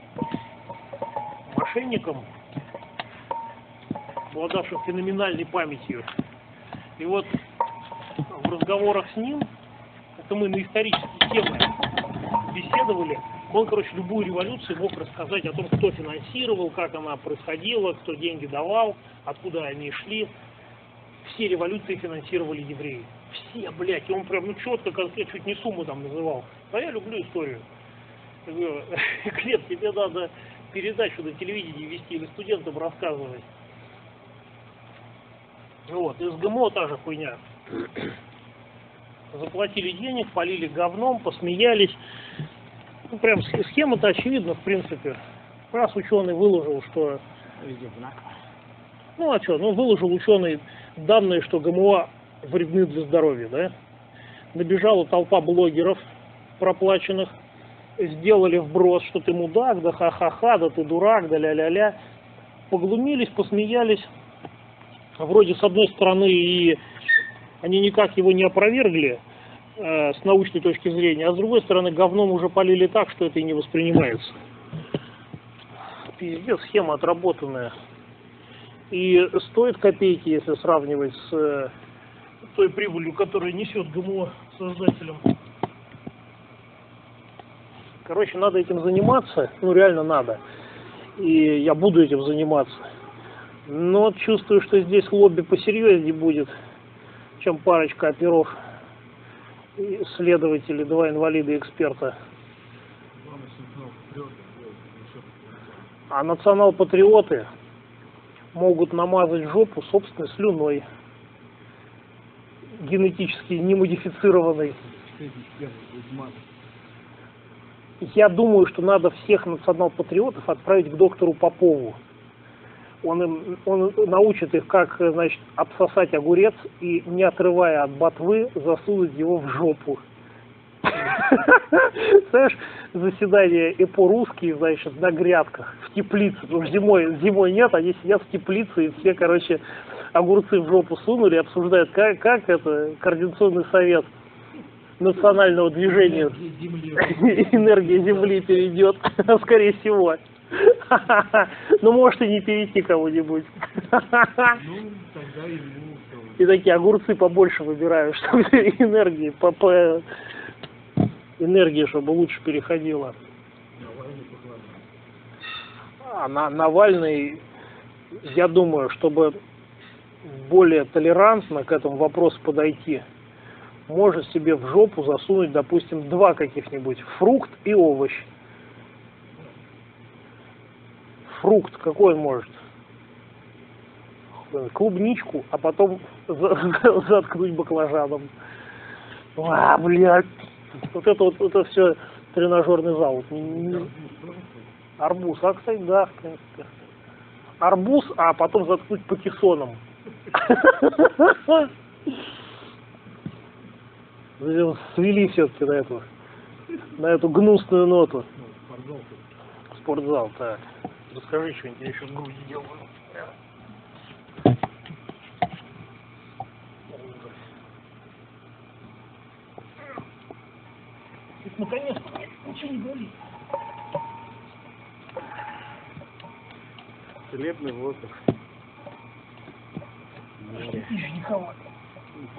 мошенником, обладавшим феноменальной памятью. И вот в разговорах с ним, это мы на исторические темы беседовали, он, короче, любую революцию мог рассказать о том, кто финансировал, как она происходила, кто деньги давал, откуда они шли. Все революции финансировали евреи. Все, блядь, и он прям, ну, четко, конкретно, чуть не сумму там называл. А я люблю историю. Я тебе надо передачу на телевидении вести или студентам рассказывать. Вот, из ГМО та же хуйня. Заплатили денег, полили говном, посмеялись. Ну, прям сх- схема-то очевидна, в принципе. Раз ученый выложил, что... Ну, а что, ну, выложил ученый данные, что ГМО вредны для здоровья, да? Набежала толпа блогеров проплаченных, сделали вброс, что ты мудак, да ха-ха-ха, да ты дурак, да ля-ля-ля. Поглумились, посмеялись. Вроде, с одной стороны, и они никак его не опровергли э, с научной точки зрения, а с другой стороны, говном уже полили так, что это и не воспринимается. Пиздец, схема отработанная. И стоит копейки, если сравнивать с э, той прибылью, которую несет ГМО создателям. Короче, надо этим заниматься, ну реально надо. И я буду этим заниматься. Но чувствую, что здесь лобби посерьезнее будет, чем парочка оперов, и следователей, два инвалида и эксперта. А национал-патриоты могут намазать жопу собственной слюной, генетически немодифицированной. Я думаю, что надо всех национал-патриотов отправить к доктору Попову. Он, им, он научит их, как, значит, обсосать огурец и, не отрывая от ботвы, засунуть его в жопу. Знаешь, заседание ЭПО русские, значит, на грядках, в теплице, потому что зимой, зимой нет, они сидят в теплице и все, короче, огурцы в жопу сунули, обсуждают, как, как это, координационный совет национального движения энергия Земли перейдет, скорее всего. Ну, может и не перейти кому-нибудь. Ну, тогда ему И такие огурцы побольше выбираю, чтобы энергии, по, по энергии, чтобы лучше переходила. А на, Навальный, я думаю, чтобы более толерантно к этому вопросу подойти, может себе в жопу засунуть, допустим, два каких-нибудь, фрукт и овощ. Фрукт какой может? Клубничку, а потом за- заткнуть баклажаном. А, блядь. Вот это вот это все тренажерный зал. Арбуз, а, кстати, да, в принципе. Арбуз, а потом заткнуть патиссоном. Свели все-таки на эту, на эту гнусную ноту. Спортзал, так. Расскажи что я еще груди делаю. Наконец-то, ничего не болит. Целебный воздух. Ниже ну,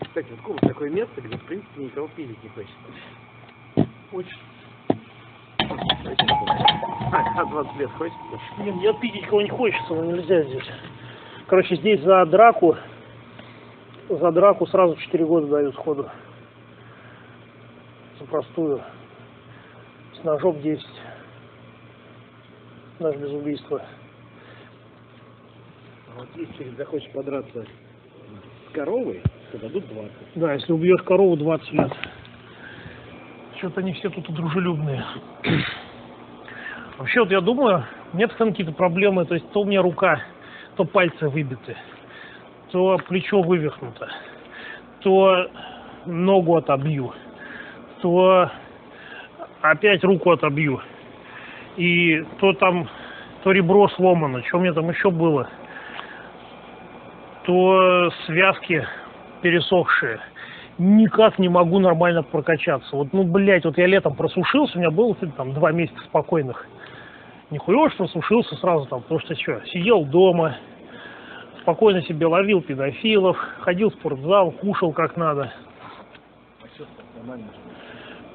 Кстати, вот такое место, где, в принципе, никого пилить не хочется. Хочется. А, 20 лет хочется? Блин, мне отпить кого не хочется, но нельзя здесь. Короче, здесь за драку, за драку сразу 4 года дают сходу. За простую. С ножом 10. Даже без убийства. А вот если захочешь подраться с коровой, то дадут 20. Да, если убьешь корову 20 лет. Что-то они все тут дружелюбные. Вообще, вот я думаю, у меня постоянно какие-то проблемы. То есть, то у меня рука, то пальцы выбиты, то плечо вывихнуто, то ногу отобью, то опять руку отобью. И то там, то ребро сломано, что у меня там еще было. То связки пересохшие. Никак не могу нормально прокачаться. Вот, ну, блядь, вот я летом просушился, у меня было там два месяца спокойных. Нихуя уж просушился сразу там, потому что что, сидел дома, спокойно себе ловил педофилов, ходил в спортзал, кушал как надо.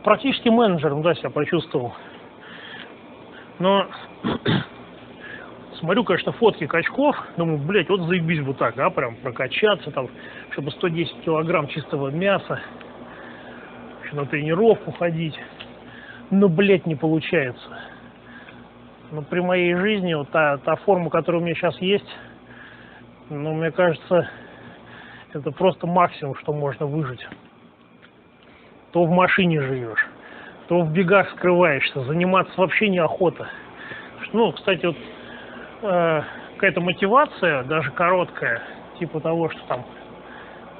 Практически менеджером, да, себя почувствовал. Но смотрю, конечно, фотки качков, думаю, блядь, вот заебись бы так, да, прям прокачаться там, чтобы 110 килограмм чистого мяса, еще на тренировку ходить. Но, блядь, не получается. Но при моей жизни вот та, та форма, которая у меня сейчас есть, ну, мне кажется, это просто максимум, что можно выжить. То в машине живешь, то в бегах скрываешься, заниматься вообще неохота. Ну, кстати, вот э, какая-то мотивация, даже короткая, типа того, что там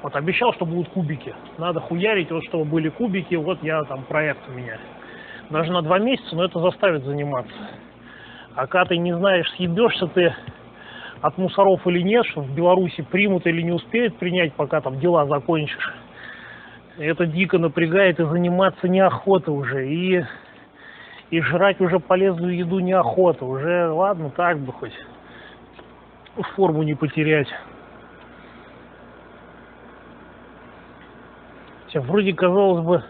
вот обещал, что будут кубики. Надо хуярить, вот чтобы были кубики, вот я там проект у меня. Даже на два месяца, но это заставит заниматься. А когда ты не знаешь, съебешься ты от мусоров или нет, что в Беларуси примут или не успеют принять, пока там дела закончишь. Это дико напрягает, и заниматься неохота уже, и, и жрать уже полезную еду неохота. Уже, ладно, так бы хоть форму не потерять. Хотя вроде, казалось бы,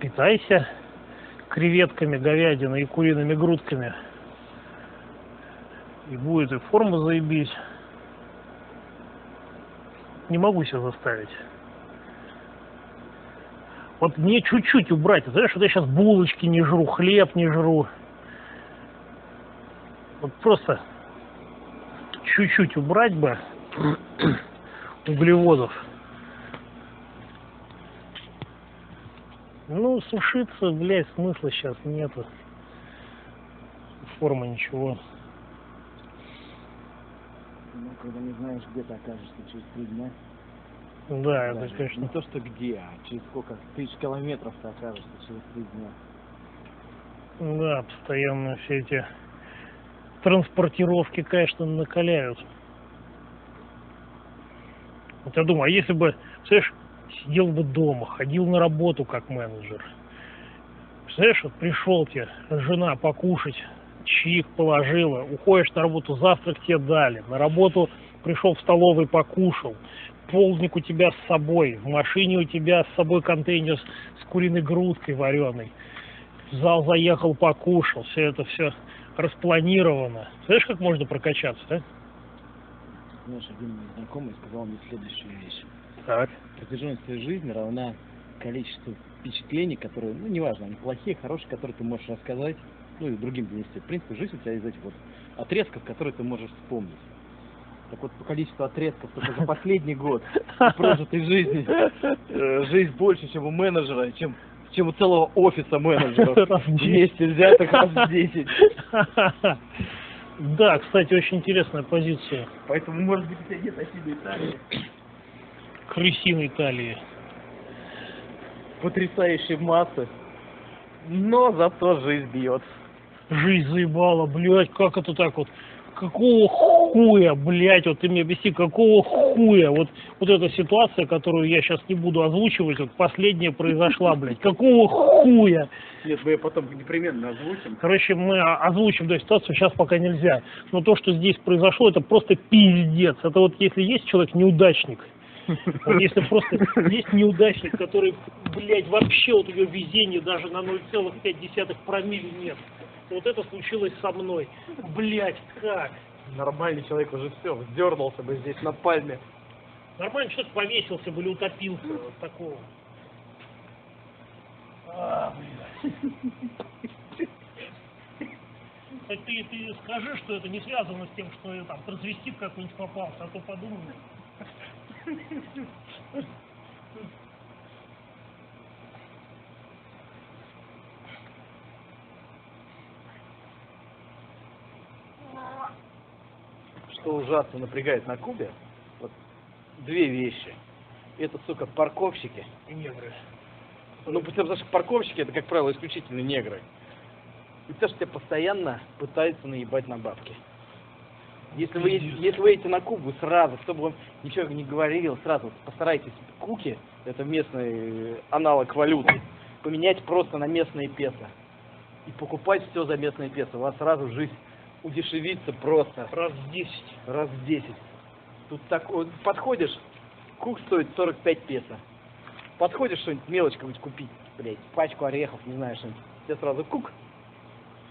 питайся креветками, говядиной и куриными грудками. И будет и форма заебись. Не могу себя заставить. Вот мне чуть-чуть убрать. Знаешь, вот я сейчас булочки не жру, хлеб не жру. Вот просто чуть-чуть убрать бы углеводов. Ну, сушиться, блядь, смысла сейчас нету. Форма ничего. Ну, когда не знаешь, где ты окажешься через три дня. Да, это, конечно. Не то, что где, а через сколько тысяч километров ты окажешься через три дня. Да, постоянно все эти транспортировки, конечно, накаляют. Вот я думаю, а если бы, представляешь, сидел бы дома, ходил на работу как менеджер. Представляешь, вот пришел тебе жена покушать, чаик положила, уходишь на работу, завтрак тебе дали, на работу пришел в столовой, покушал, полдник у тебя с собой, в машине у тебя с собой контейнер с, с куриной грудкой вареной, в зал заехал, покушал, все это все распланировано. Знаешь, как можно прокачаться, да? Знаешь, один мой знакомый сказал мне следующую вещь. Так. Протяженность твоей жизни равна количеству впечатлений, которые, ну, неважно, они плохие, хорошие, которые ты можешь рассказать, ну, и другим донести. В принципе, жизнь у тебя из этих вот отрезков, которые ты можешь вспомнить. Так вот, по количеству отрезков только за последний год прожитой жизни, э, жизнь больше, чем у менеджера, чем, чем у целого офиса менеджеров. Вместе взятых раз в 10. Да, кстати, очень интересная позиция. Поэтому, может быть, у тебя нет осиной талии. Крысиной талии. Потрясающие массы. Но зато жизнь бьет. Жизнь заебала, блядь, как это так вот? Какого хуя, блядь, вот ты мне объясни, какого хуя, вот, вот эта ситуация, которую я сейчас не буду озвучивать, вот последняя произошла, блядь, какого хуя? Нет, мы потом непременно озвучим. Короче, мы озвучим эту ситуацию, сейчас пока нельзя. Но то, что здесь произошло, это просто пиздец. Это вот если есть человек-неудачник, вот если просто есть неудачник, который, блядь, вообще вот ее везения даже на 0,5 промилле нет. Вот это случилось со мной. Блядь, как? Нормальный человек уже все, вздернулся бы здесь на пальме. Нормально что-то повесился бы или утопился вот такого. А, блядь. Ты, ты скажи, что это не связано с тем, что я там трансвестит какой-нибудь попался, а то подумаю. Что ужасно напрягает на Кубе, вот две вещи. Это, сука, парковщики. И негры. Ну, потому что парковщики, это, как правило, исключительно негры. И то, что тебя постоянно пытаются наебать на бабки. Если вы, едете- если вы едете на Кубу, сразу, чтобы вам ничего не говорил, сразу постарайтесь куки, это местный э, аналог валюты, поменять просто на местные песо. И покупать все за местные песо. У вас сразу жизнь удешевится просто Раз в 10. раз в 10. Тут так, вот подходишь, кук стоит 45 песо. Подходишь что-нибудь, мелочь какую-нибудь купить, блядь, пачку орехов, не знаю, что-нибудь. Тебе сразу кук.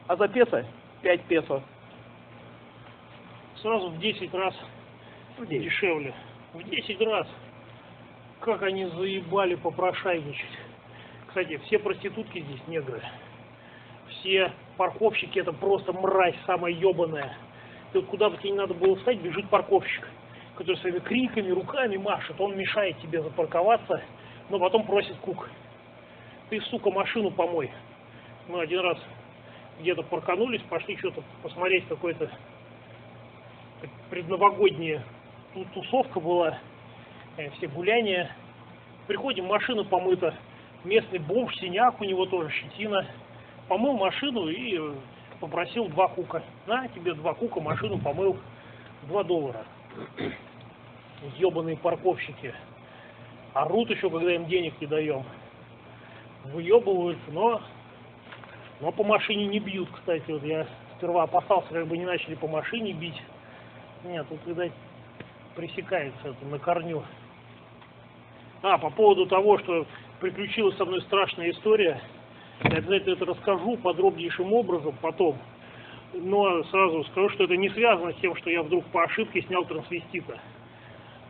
А за песо 5 песо. Сразу в 10 раз В 10. дешевле. В 10 раз. Как они заебали попрошайничать. Кстати, все проститутки здесь негры. Все парковщики это просто мразь самая ебаная. И вот куда бы тебе не надо было встать, бежит парковщик, который своими криками, руками машет. Он мешает тебе запарковаться, но потом просит кук. Ты, сука, машину помой. Мы один раз где-то парканулись, пошли что-то посмотреть какой-то как предновогодняя ту- тусовка была, э, все гуляния. Приходим, машина помыта, местный бомж, синяк у него тоже, щетина. Помыл машину и попросил два кука. На, тебе два кука, машину помыл. Два доллара. Ебаные парковщики. Орут еще, когда им денег не даем. Выебываются, но, но по машине не бьют, кстати. Вот я сперва опасался, как бы не начали по машине бить. Нет, тут, видать, пресекается это на корню. А, по поводу того, что приключилась со мной страшная история, я обязательно это расскажу подробнейшим образом потом. Но сразу скажу, что это не связано с тем, что я вдруг по ошибке снял трансвестита.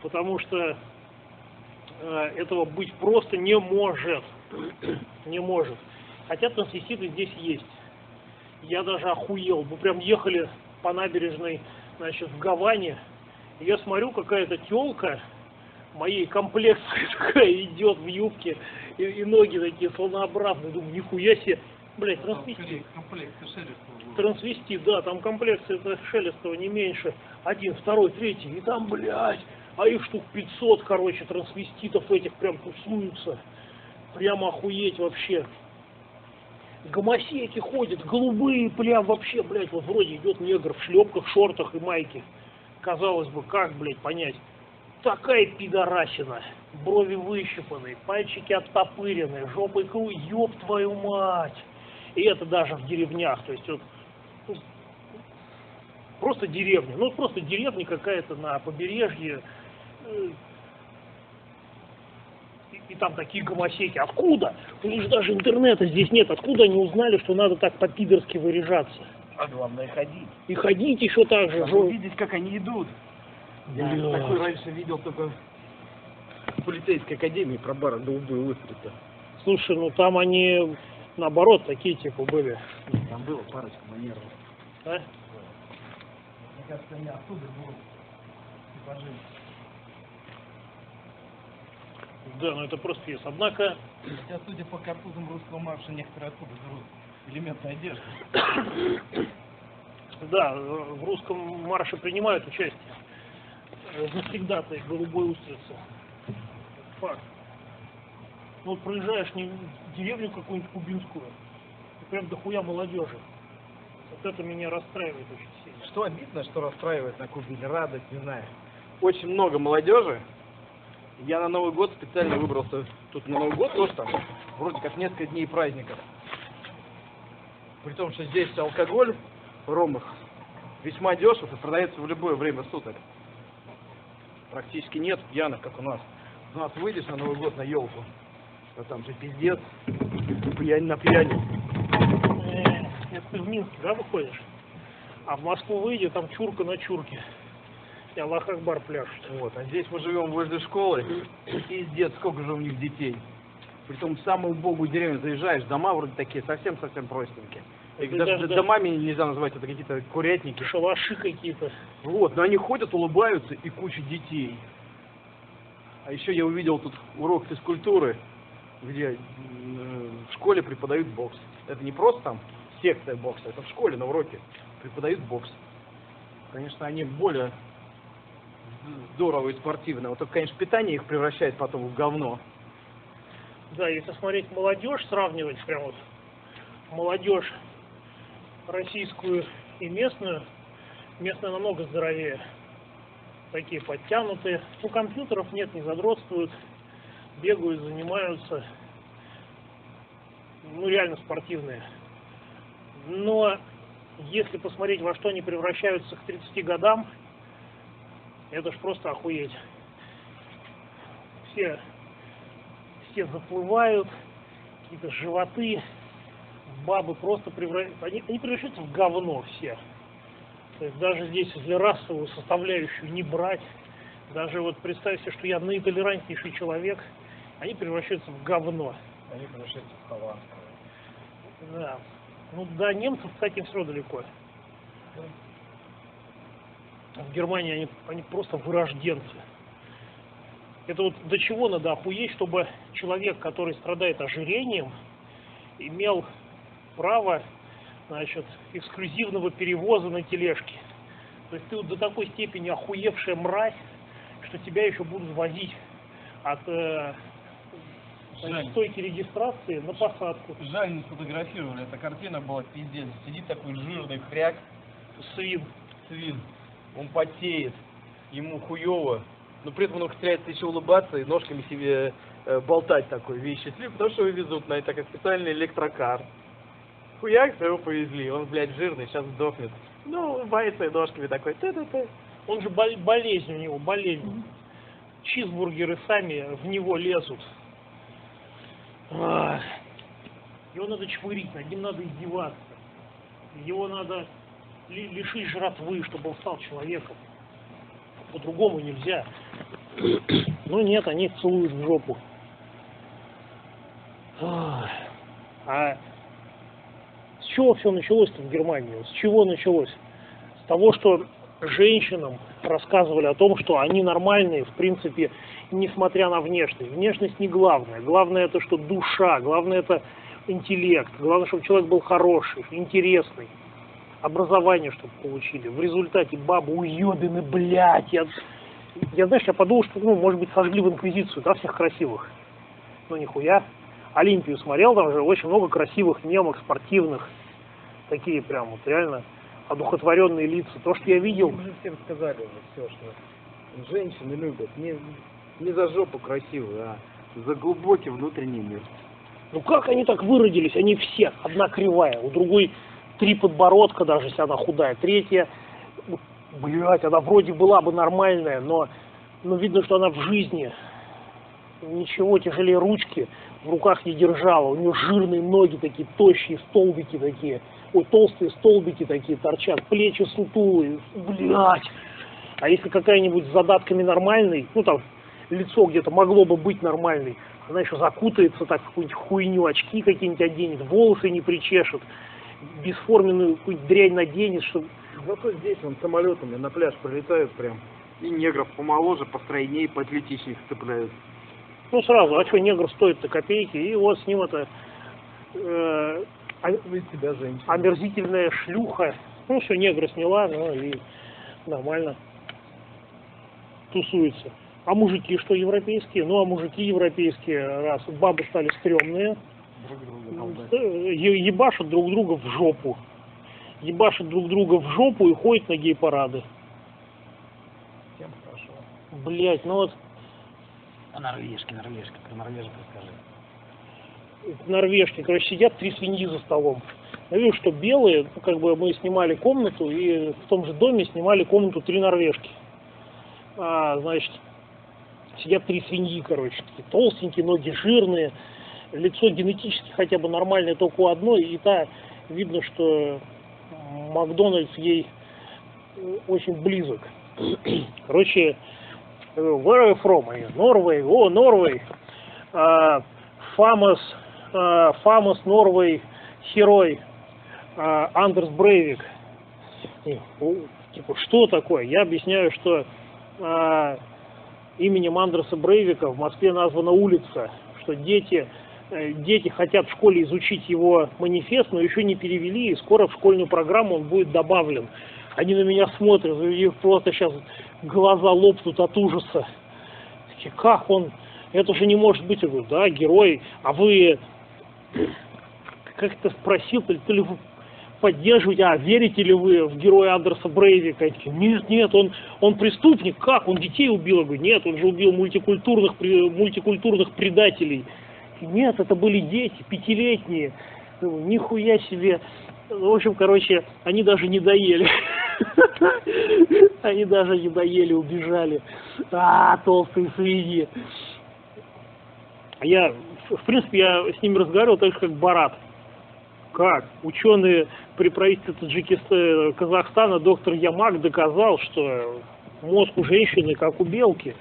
Потому что э, этого быть просто не может. не может. Хотя трансвеститы здесь есть. Я даже охуел. Мы прям ехали по набережной, значит, в Гаване. Я смотрю, какая-то телка моей комплекции такая идет в юбке, и, и ноги такие слонообразные. Думаю, нихуя себе. Блять, трансвестит. Трансвестит, да, там комплекция это Шелестова не меньше. Один, второй, третий. И там, блядь, а их штук 500, короче, трансвеститов этих прям тусуются. Прямо охуеть вообще. Гомосеки ходят, голубые, прям вообще, блядь, вот вроде идет негр в шлепках, шортах и майке. Казалось бы, как, блядь, понять? Такая пидорасина. Брови выщипаны, пальчики оттопырены, жопой кру, ёб твою мать. И это даже в деревнях, то есть вот ну, просто деревня, ну просто деревня какая-то на побережье, э, и, и там такие гомосеки. Откуда? У них же даже интернета здесь нет. Откуда они узнали, что надо так по-пидорски выряжаться? А главное ходить. И ходить еще так же. Жо- увидеть, как они идут. Я Блядь. такой раньше видел только в полицейской академии про бара голубой устрицы. Слушай, ну там они наоборот такие типа были. Там было парочка манеров. а? Мне кажется, они оттуда будут. Да, ну это просто есть. Однако, Хотя, судя по картузам русского марша, некоторые оттуда берут элементы одежды. да, в русском марше принимают участие. Э, Завсегда-то их голубой устрицы. Факт. Ну вот проезжаешь не в деревню какую-нибудь кубинскую, и прям дохуя молодежи. Вот это меня расстраивает очень сильно. Что обидно, что расстраивает на Кубе или радость, не знаю. Очень много молодежи. Я на Новый год специально выбрался. Тут на Новый год тоже там вроде как несколько дней праздников. При том, что здесь алкоголь в ромах весьма дешев и продается в любое время суток. Практически нет пьяных, как у нас. У нас выйдешь на Новый год на елку, а там же пиздец, пьянь на пьяни. Э, Это ты в Минск, да, выходишь? А в Москву выйди, там чурка на чурке. И Аллах Акбар пляшет. Вот, а здесь мы живем возле школы, пиздец, сколько же у них детей. Притом в самую убогую деревню заезжаешь, дома вроде такие совсем-совсем простенькие. Их даже даже- домами нельзя называть, это какие-то курятники. Шалаши какие-то. Вот, но они ходят, улыбаются и куча детей. А еще я увидел тут урок физкультуры, где в школе преподают бокс. Это не просто там секция бокса, это в школе на уроке преподают бокс. Конечно, они более здорово и спортивно. Вот только, конечно, питание их превращает потом в говно. Да, если смотреть молодежь, сравнивать прям вот молодежь российскую и местную, местная намного здоровее. Такие подтянутые. У компьютеров нет, не задротствуют, бегают, занимаются. Ну, реально спортивные. Но если посмотреть, во что они превращаются к 30 годам, это ж просто охуеть. Все все заплывают, какие-то животы, бабы просто превращаются, они, они превращаются в говно все. То есть даже здесь, если расовую составляющую не брать, даже вот представьте, что я наитолерантнейший человек, они превращаются в говно. Они превращаются в хованское. Да. Ну до немцев, кстати, все далеко. В Германии они, они просто вырожденцы. Это вот до чего надо охуеть, чтобы человек, который страдает ожирением, имел право, значит, эксклюзивного перевоза на тележке. То есть ты вот до такой степени охуевшая мразь, что тебя еще будут возить от э, стойки регистрации на посадку. Жаль, не сфотографировали. Эта картина была пиздец. Сидит такой жирный хряк, Свин. свин. он потеет, ему хуево, но при этом он старается еще улыбаться и ножками себе э, болтать такой счастлив, потому что его везут на это как специальный электрокар. Хуяк, его повезли, он, блядь, жирный, сейчас сдохнет. Ну, улыбается ножками такой, ты-ты-ты. Он же бол- болезнь у него, болезнь. Чизбургеры сами в него лезут. Его надо чмырить, над ним надо издеваться. Его надо ли- лишить жратвы, чтобы он стал человеком. По-другому нельзя. Ну нет, они целуют в жопу. А чего все началось-то в Германии? С чего началось? С того, что женщинам рассказывали о том, что они нормальные, в принципе, несмотря на внешность. Внешность не главное. Главное это, что душа, главное это интеллект, главное, чтобы человек был хороший, интересный. Образование, чтобы получили. В результате бабы уебаны, блядь. Я, я, знаешь, я подумал, что, ну, может быть, сожгли в Инквизицию, да, всех красивых. Ну, нихуя. Олимпию смотрел, там же очень много красивых немок, спортивных. Такие прям вот реально одухотворенные лица. То, что я видел, Мы же всем сказали уже все, что женщины любят не, не за жопу красивую, а за глубокий внутренний мир. Ну как они так выродились? Они все, одна кривая, у другой три подбородка, даже если она худая, третья, блядь, она вроде была бы нормальная, но, но видно, что она в жизни ничего тяжелее ручки в руках не держала. У нее жирные ноги такие, тощие столбики такие, ой, толстые столбики такие торчат, плечи сутулые, блядь. А если какая-нибудь с задатками нормальной, ну там лицо где-то могло бы быть нормальной, она еще закутается так в какую-нибудь хуйню, очки какие-нибудь оденет, волосы не причешет, бесформенную какую-нибудь дрянь наденет, чтобы Зато здесь вон самолетами на пляж прилетают прям. И негров помоложе, постройнее, поатлетичнее цепляют. Ну сразу, а что негр стоит-то копейки, и вот с ним это э, а- Вы себя женщина. омерзительная шлюха. Ну все, негра сняла, ну и нормально тусуется. А мужики что, европейские? Ну а мужики европейские, раз бабы стали стрёмные, Друг друга е- ебашут друг друга в жопу. ебашат друг друга в жопу и ходят на гей-парады. Всем хорошо. Блять, ну вот А норвежки, норвежки, про норвежек расскажи. Норвежки, короче, сидят три свиньи за столом. Я вижу, что белые, ну, как бы мы снимали комнату, и в том же доме снимали комнату три норвежки. А, значит, сидят три свиньи, короче, такие толстенькие, ноги жирные, лицо генетически хотя бы нормальное только у одной, и та видно, что Макдональдс ей э, очень близок. Короче, э, where are you from? Norway, о, Norway. А, famous, Norway герой а, Андерс Брейвик. И, Типа, что такое? Я объясняю, что а, именем Андерса Брейвика в Москве названа улица, что дети, э, дети хотят в школе изучить его манифест, но еще не перевели, и скоро в школьную программу он будет добавлен. Они на меня смотрят, них просто сейчас глаза лопнут от ужаса. Такие, как он? Это же не может быть. Я говорю, да, герой. А вы как то спросил, то ли, то ли вы поддерживаете, а верите ли вы в героя Андерса Брейвика? Я такие, нет, нет, он, он преступник, как? Он детей убил? Я говорю, нет, он же убил мультикультурных, мультикультурных предателей. Нет, это были дети, пятилетние. Думаю, Нихуя себе. В общем, короче, они даже не доели. Они даже не доели, убежали. А, толстые свиньи. Я, в принципе, я с ними разговаривал так же, как Барат. Как? Ученые при правительстве Таджикистана, Казахстана, доктор Ямак доказал, что мозг у женщины как у белки.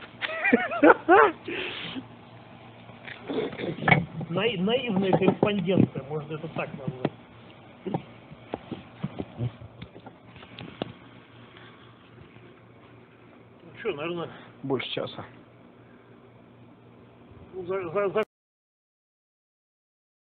Наи- Наивная корреспонденция, можно это так назвать. Ну что, наверное, Больше часа. за- за- за-